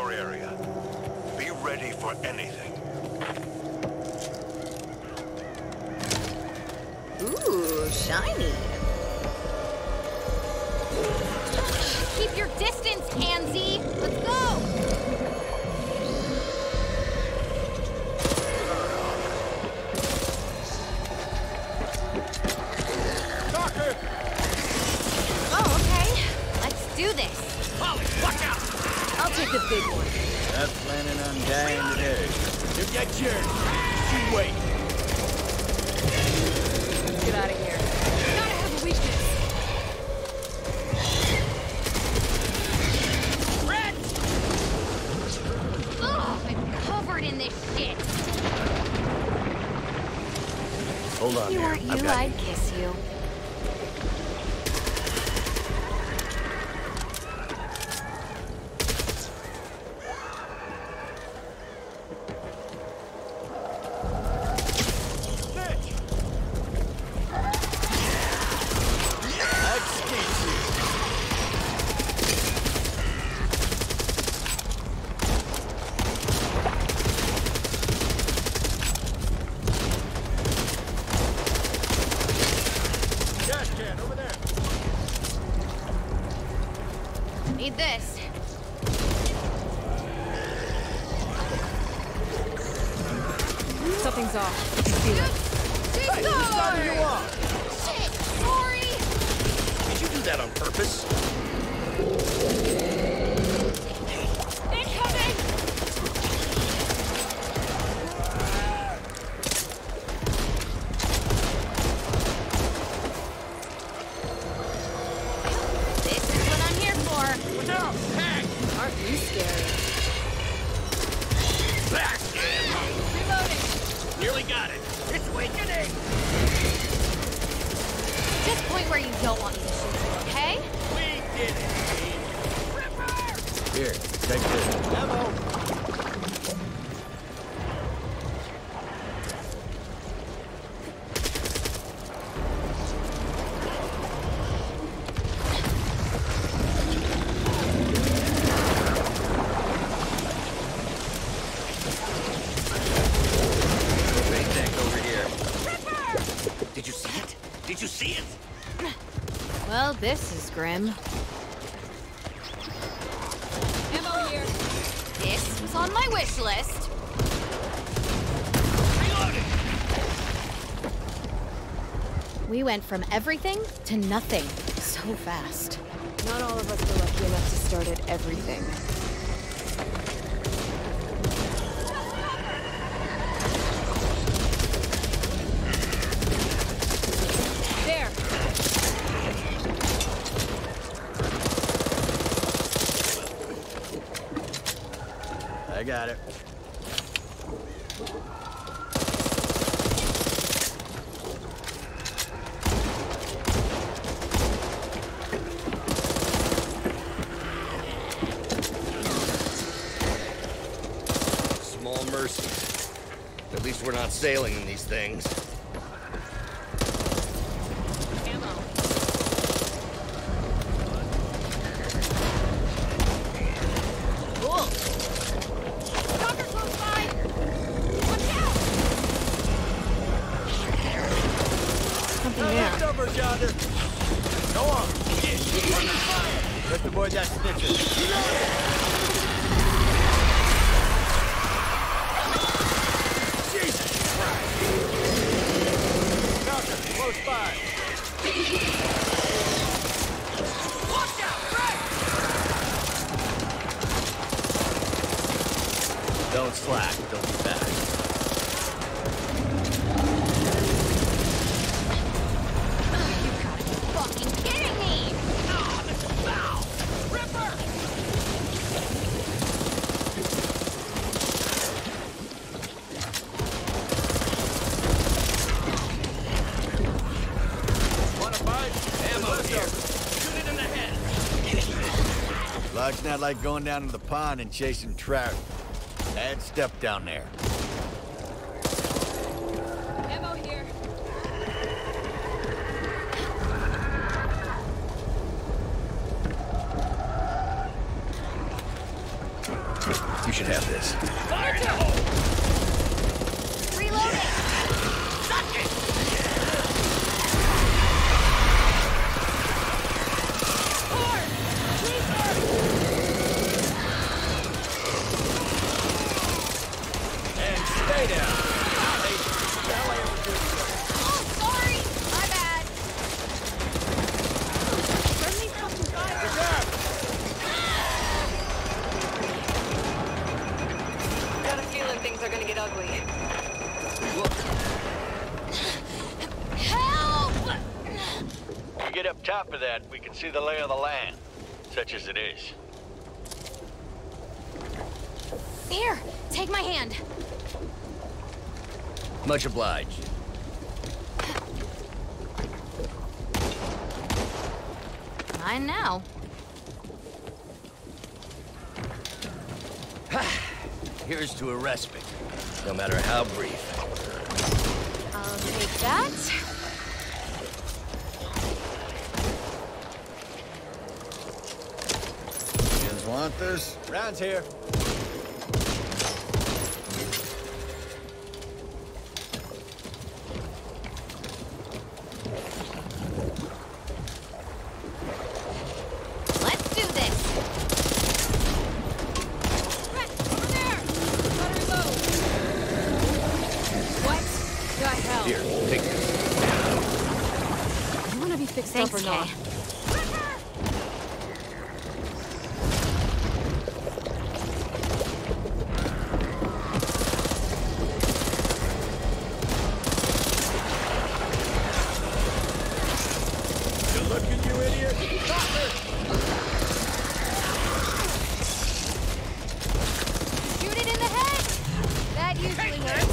your area. Be ready for anything. Ooh, shiny. Nearly got it. It's weakening! Just point where you don't want me to shoot you, okay? We did it, team. Ripper! Here, take this. Ammo! Maytag over here. Did you see it? Did you see it? Well, this is grim. Ammo here! This was on my wish list. Reloading! We went from everything to nothing so fast. Not all of us were lucky enough to start at everything. Life's not like going down to the pond and chasing trout. Bad stuff down there. See the lay of the land, such as it is. Here, take my hand. Much obliged. Mine now. Here's to a respite, no matter how brief. I'll take that. Kids want Rounds here. Let's do this. Over there! Gotta reload! What the hell? Here, take this. You wanna be fixed Thanks, up or not?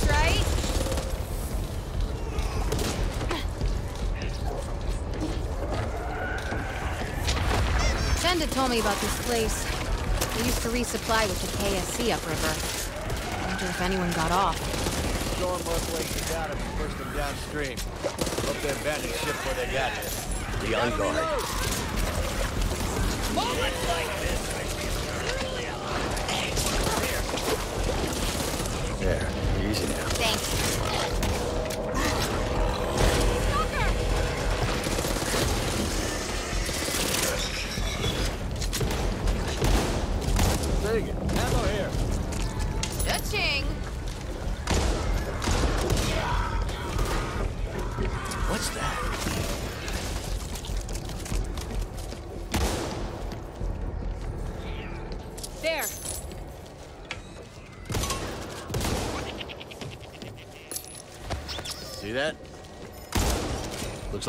Kay. Bendit told me about this place. They used to resupply with the KSC upriver. I wonder if anyone got off. Storm both ways you got them and pushed them downstream. Hope they abandoned ship before they got here. The on guard. Moments like this, I feel There, easy now. Thanks.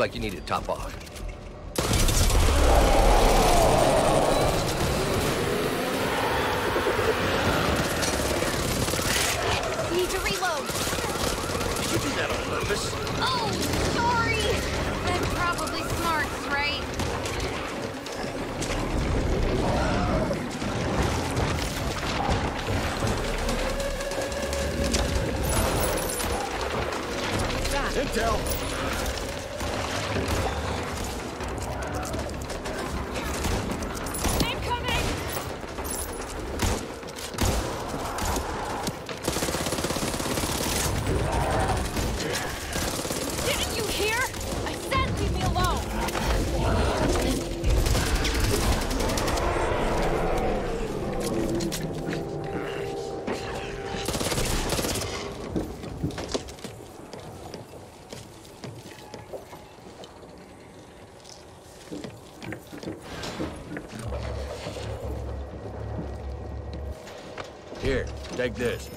Like you need to top off. Take this.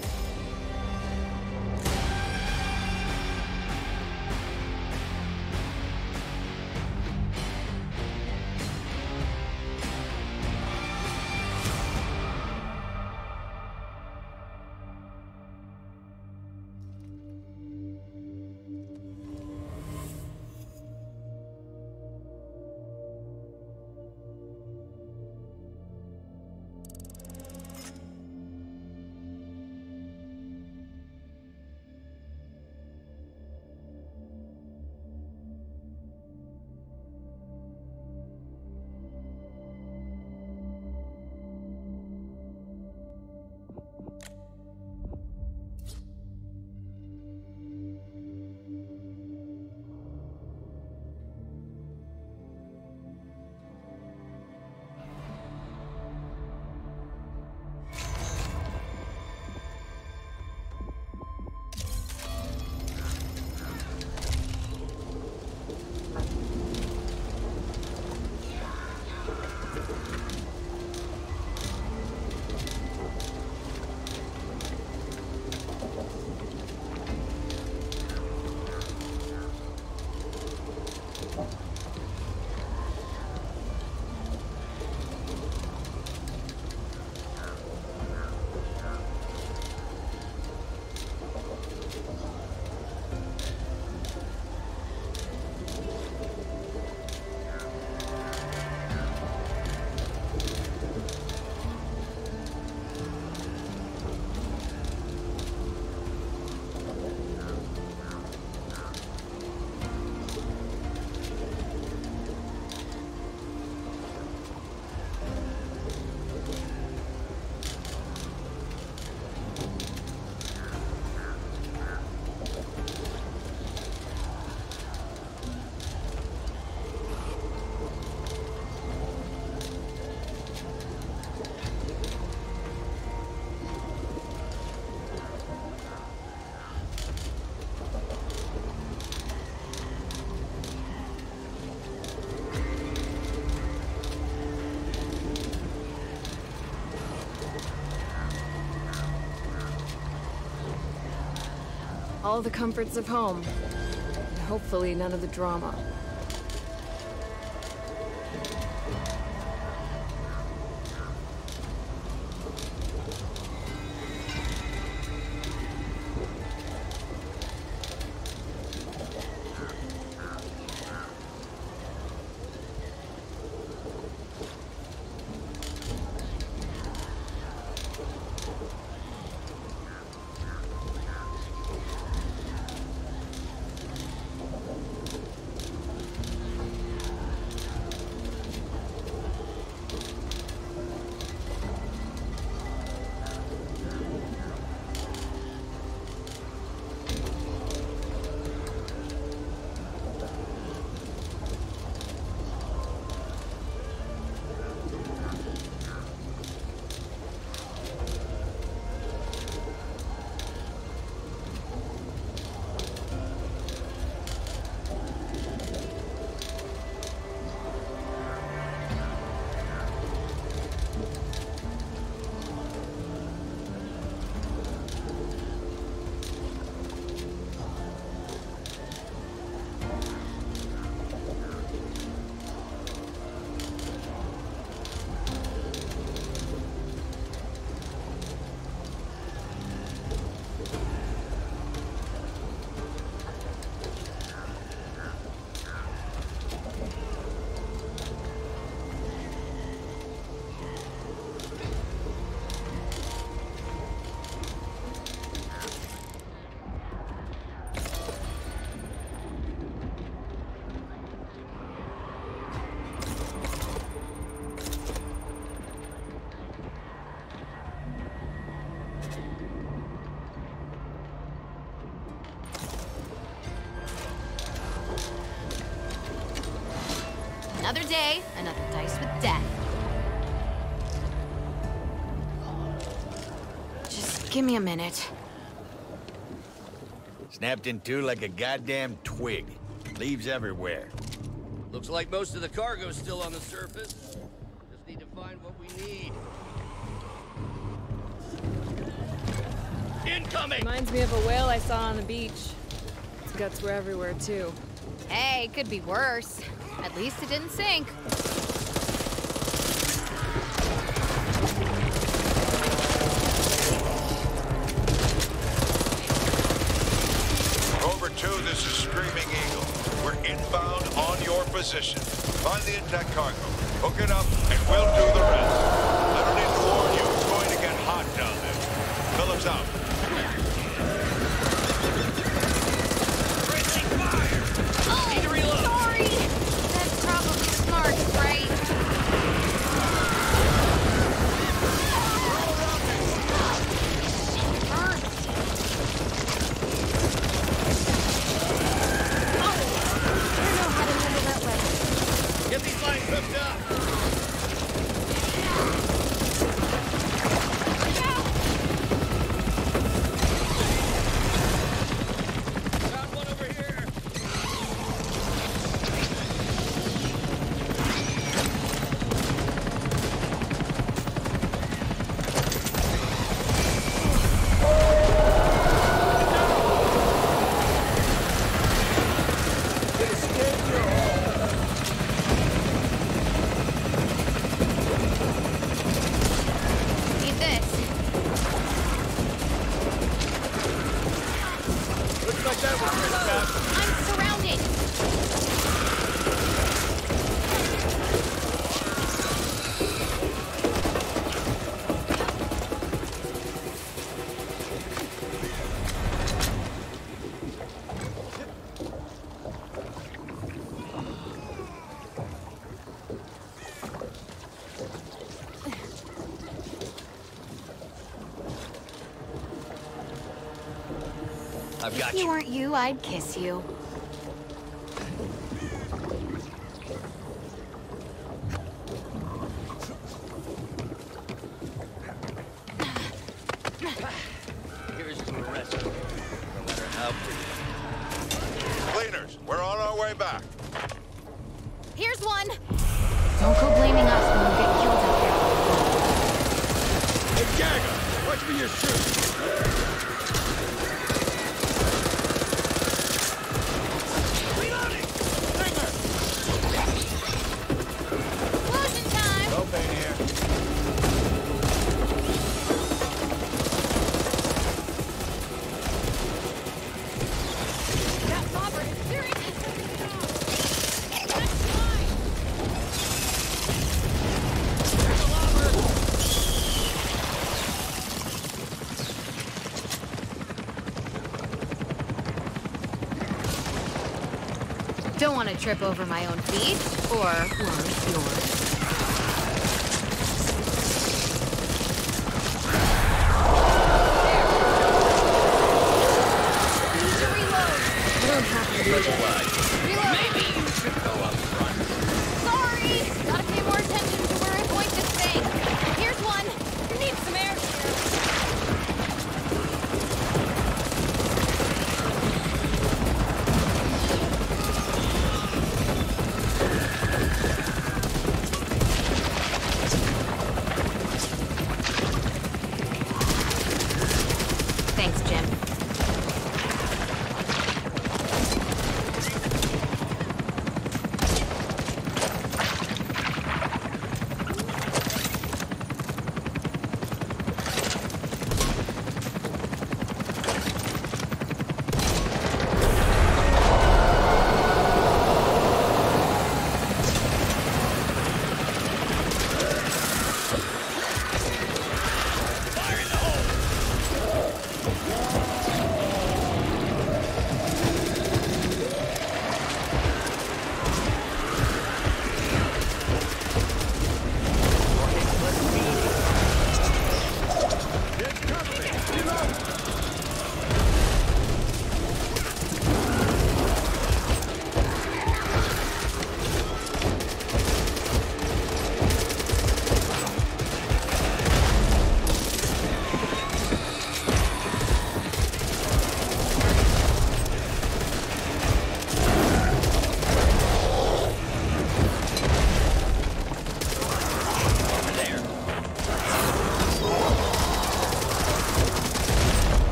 All the comforts of home. And hopefully none of the drama. Another day, another dice with death. Just give me a minute. Snapped in two like a goddamn twig. Leaves everywhere. Looks like most of the cargo's still on the surface. Just need to find what we need. Incoming! Reminds me of a whale I saw on the beach. Its guts were everywhere, too. Hey, could be worse. At least it didn't sink. Rover 2, this is Screaming Eagle. We're inbound on your position. Find the intact cargo, hook it up, and we'll do If you. weren't you, I'd kiss you. Trip over my own feet, or,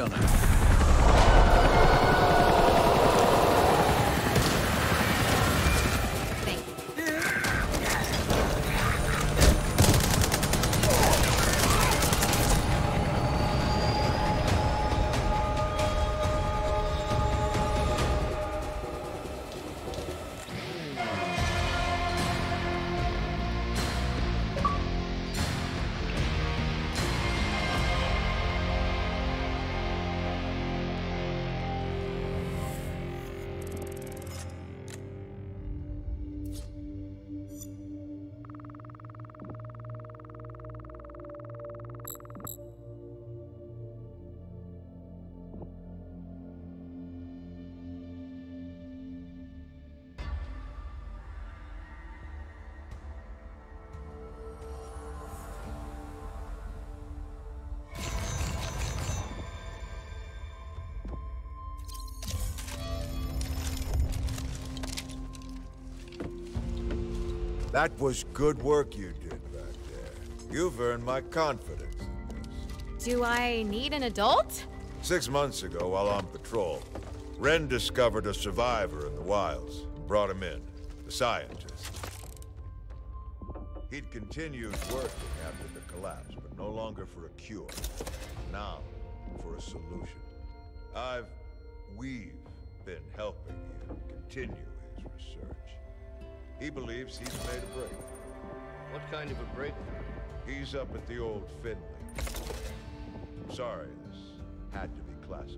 Hold still That was good work you did back there. You've earned my confidence. Do I need an adult? Six months ago, while on patrol, Ren discovered a survivor in the wilds and brought him in, the scientist. He'd continued working after the collapse, but no longer for a cure. Now, for a solution. I've... we've been helping him continue his research. He believes he's made a break. What kind of a breakthrough? He's up at the old Finley. Sorry, this had to be classified.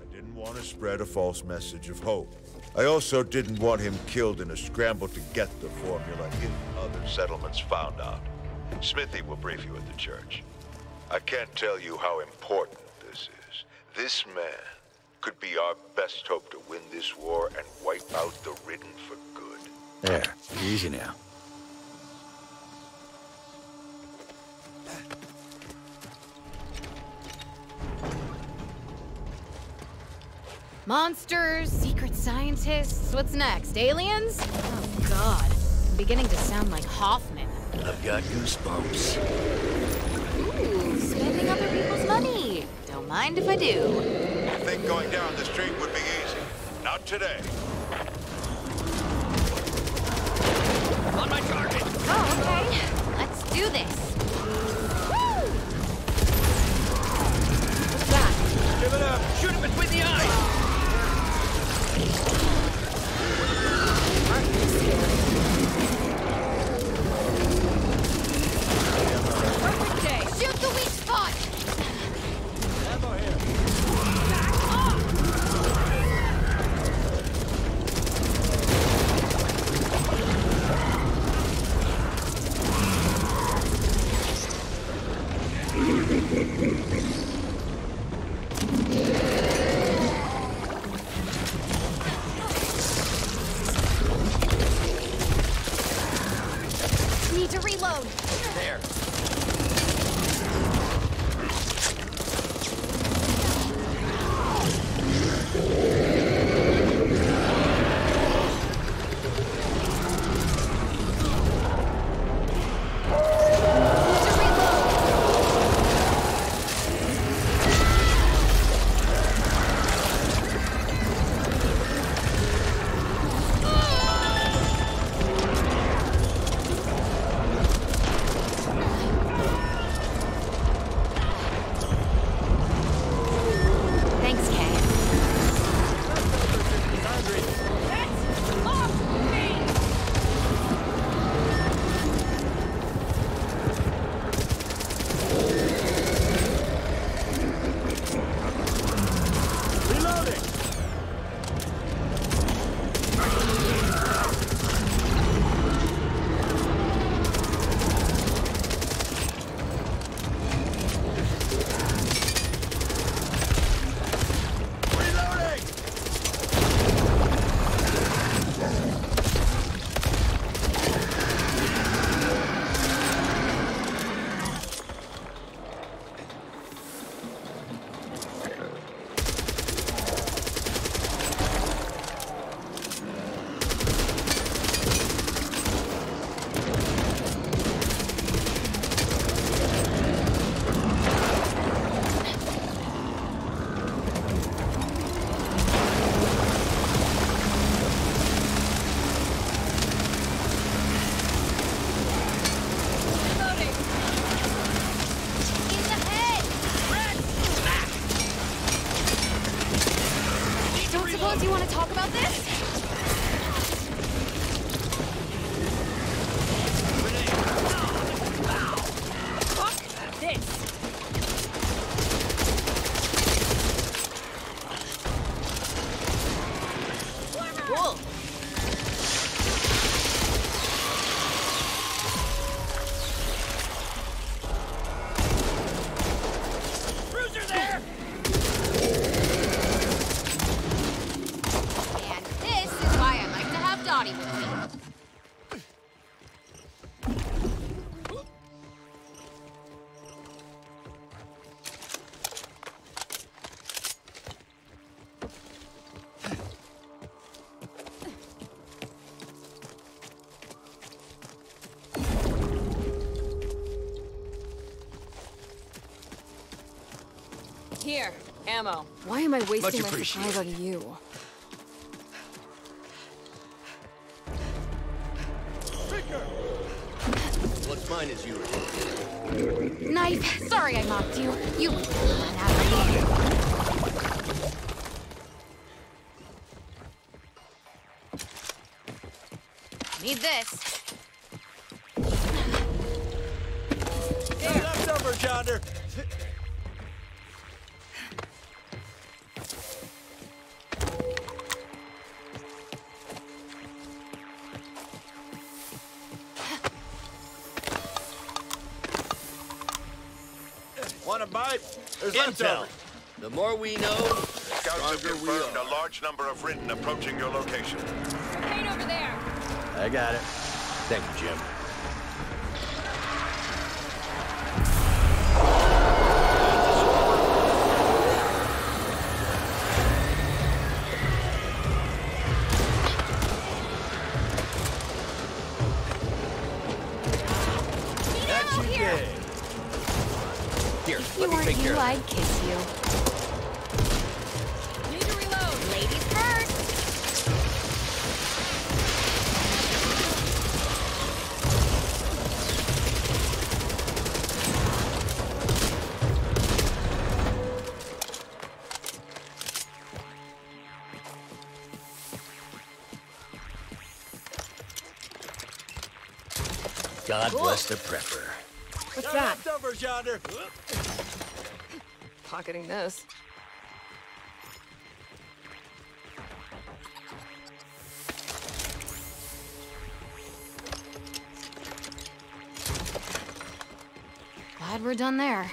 I didn't want to spread a false message of hope. I also didn't want him killed in a scramble to get the formula if other settlements found out. Smithy will brief you at the church. I can't tell you how important this is. This man could be our best hope to win this war and wipe out the Ridden for. There. Easy now. Monsters, secret scientists. What's next? Aliens? Oh, God. I'm beginning to sound like Hoffman. I've got goosebumps. Ooh, spending other people's money. Don't mind if I do. You think going down the street would be easy? Not today. On my target! Oh, okay. Let's do this. Woo! What's that? Give it up! Shoot him between the eyes! Why am I wasting my supplies on you? There's Intel. leftovers. The more we know, the Scouts have stronger we confirmed are. a large number of Ridden approaching your location. Right over there. I got it. God bless the prepper. What's that? leftovers yonder. Pocketing this. Glad we're done there.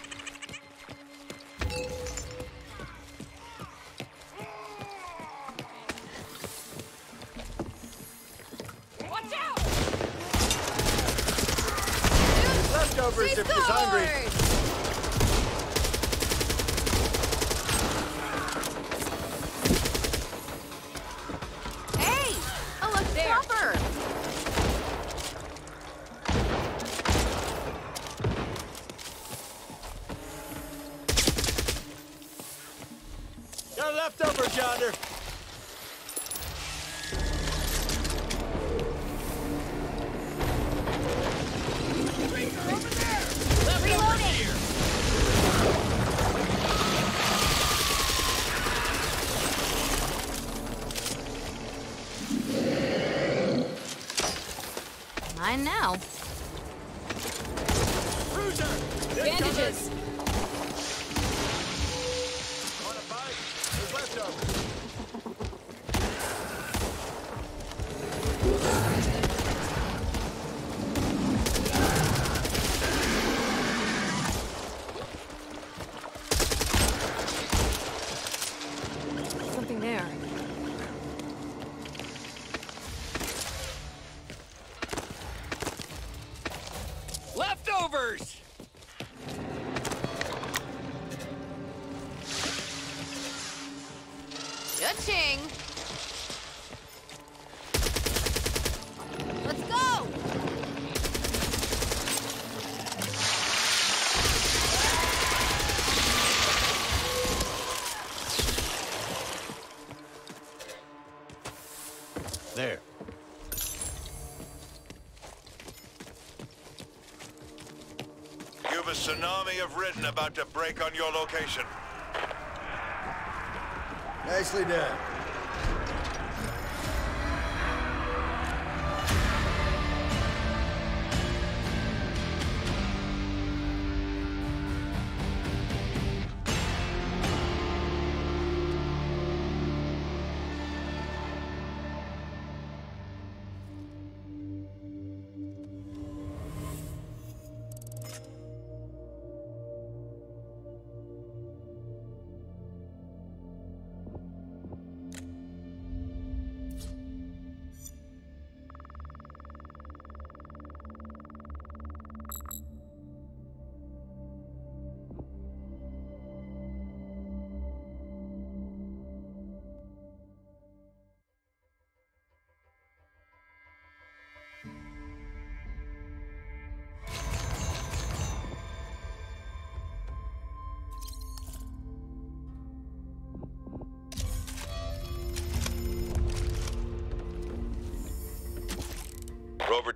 Tsunami of Ridden about to break on your location. Nicely done.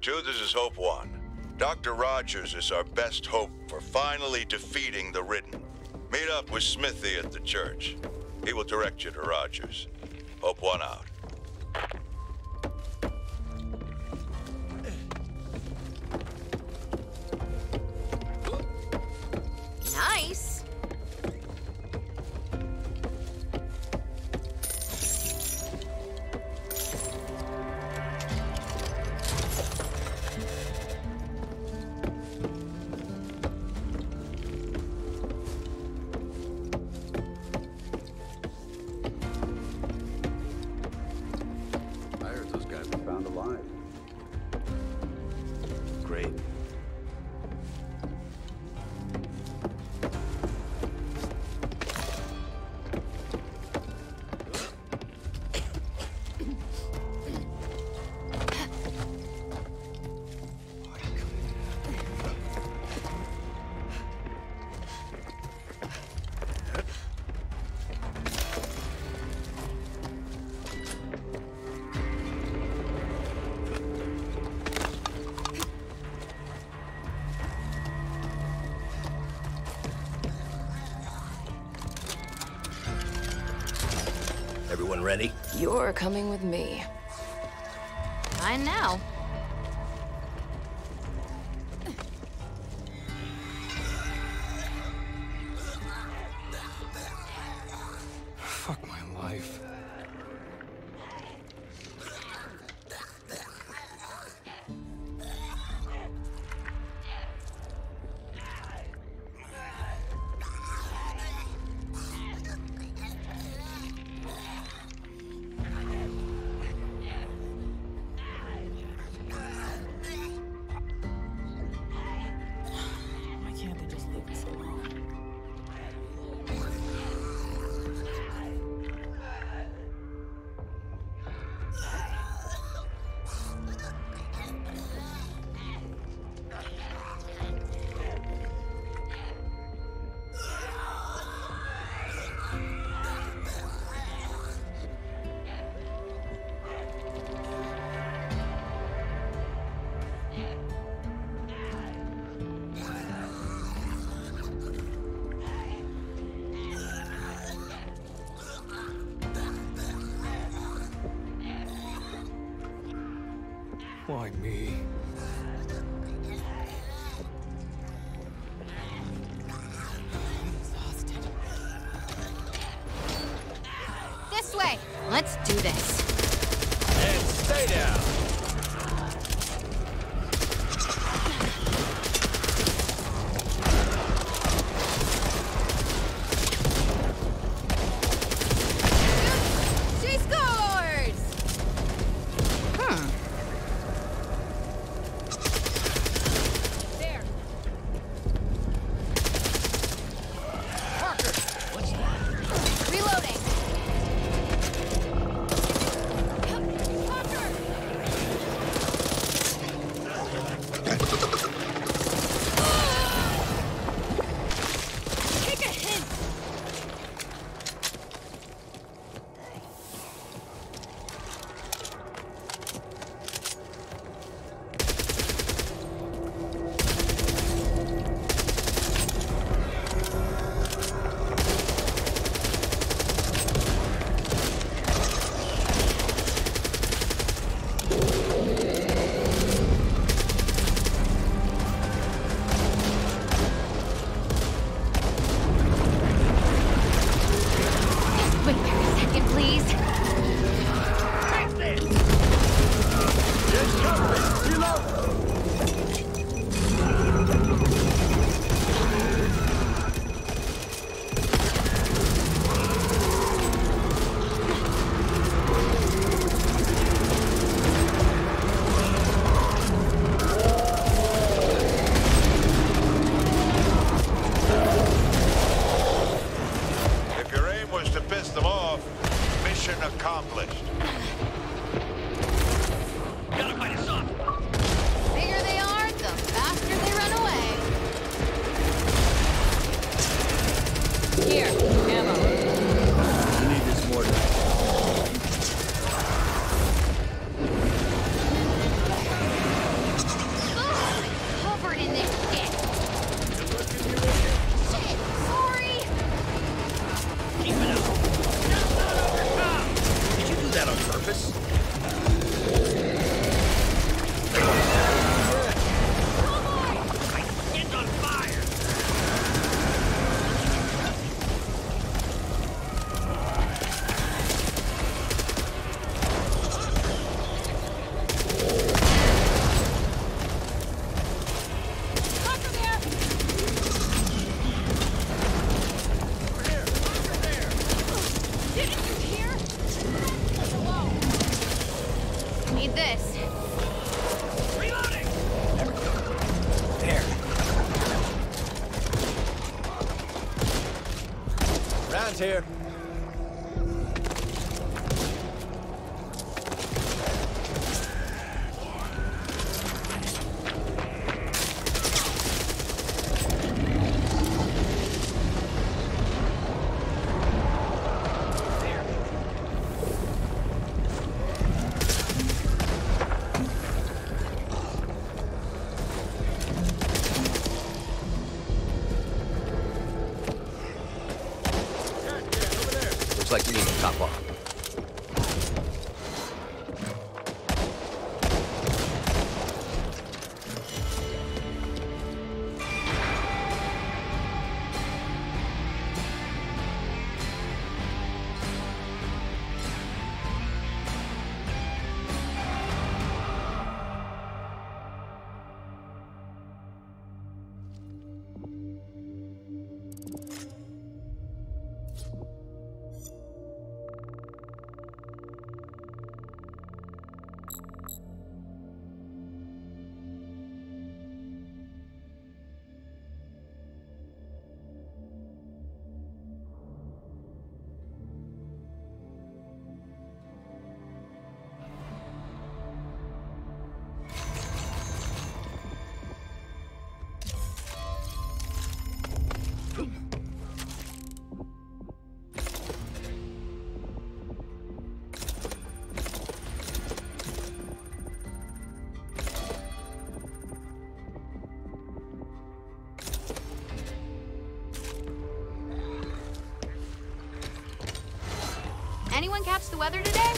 2, this is Hope 1. Dr. Rogers is our best hope for finally defeating the Ridden. Meet up with Smithy at the church. He will direct you to Rogers. Hope 1 out. Coming with me. Why me? This way. Let's do this. here. Anyone catch the weather today?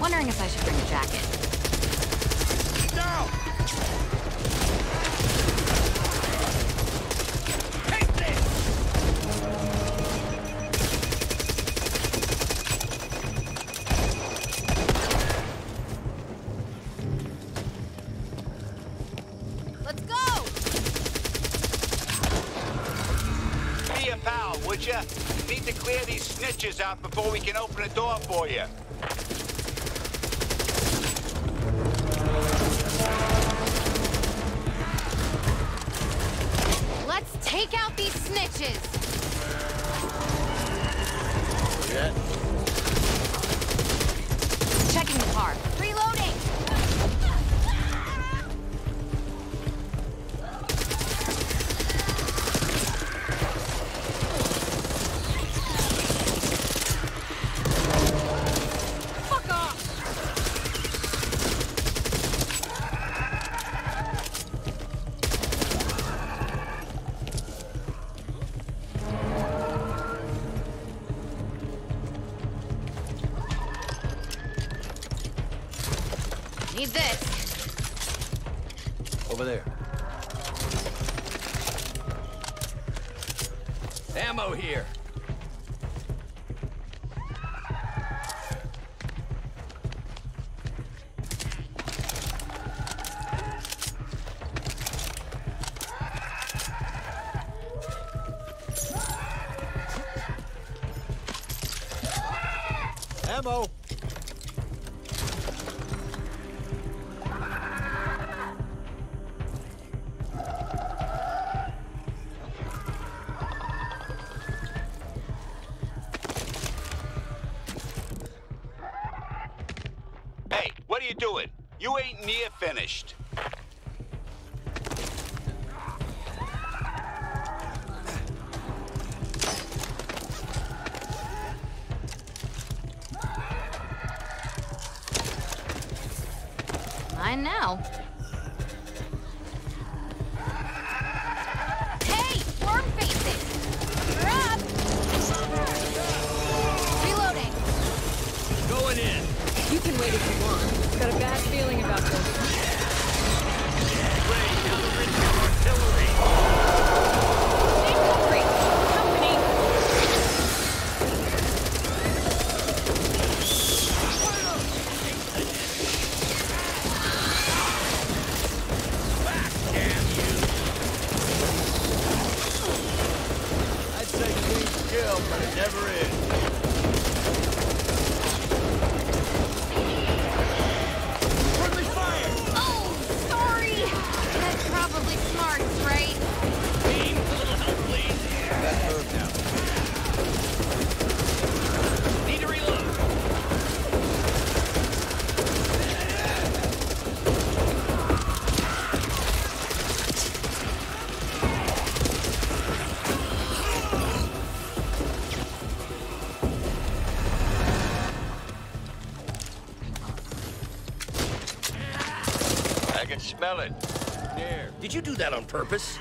Wondering if I should bring a jacket. that on purpose.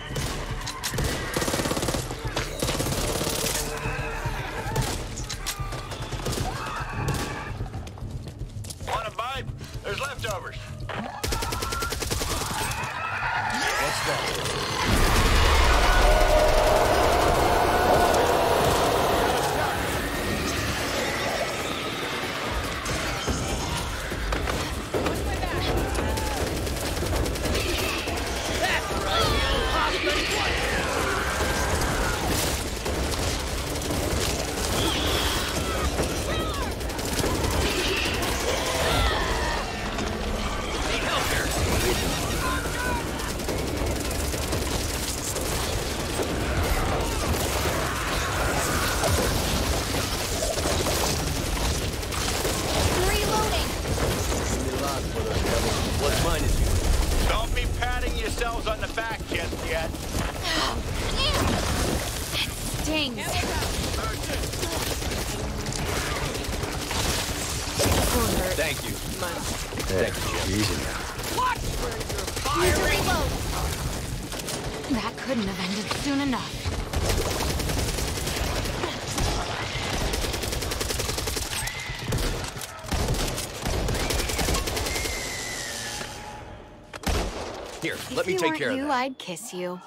Let me take care you, of that. If you I'd kiss you.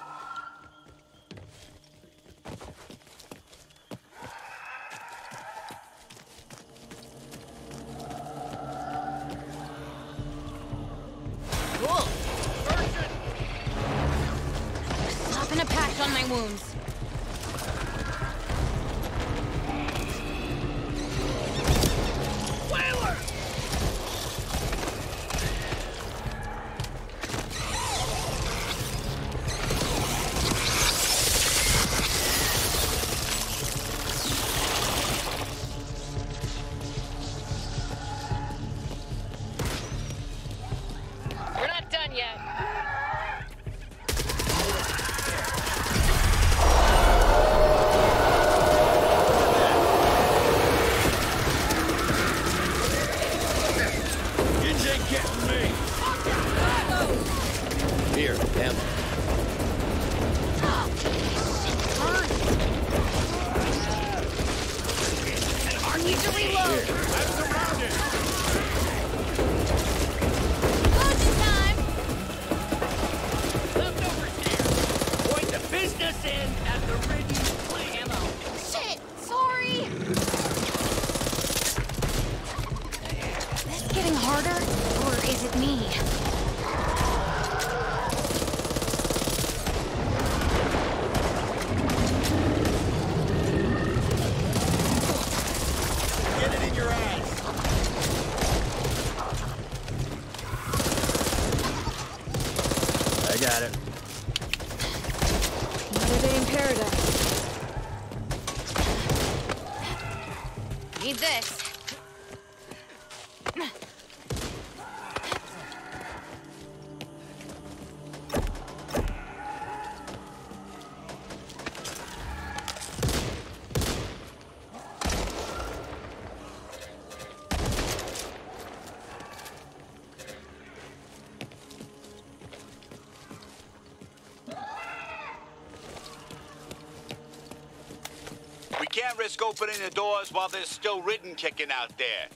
Opening the doors while there's still ridden kicking out there.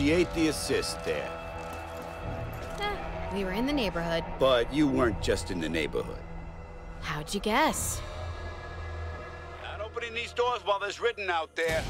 Appreciate the assist there. Eh, we were in the neighborhood. But you weren't just in the neighborhood. How'd you guess? Not opening these doors while there's Ridden out there.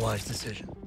Wise decision.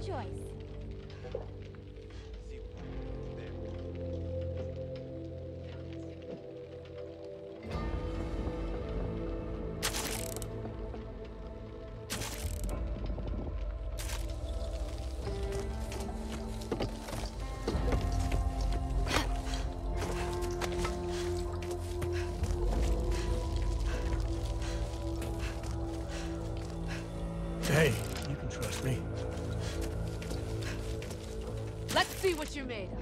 Choice. You're made.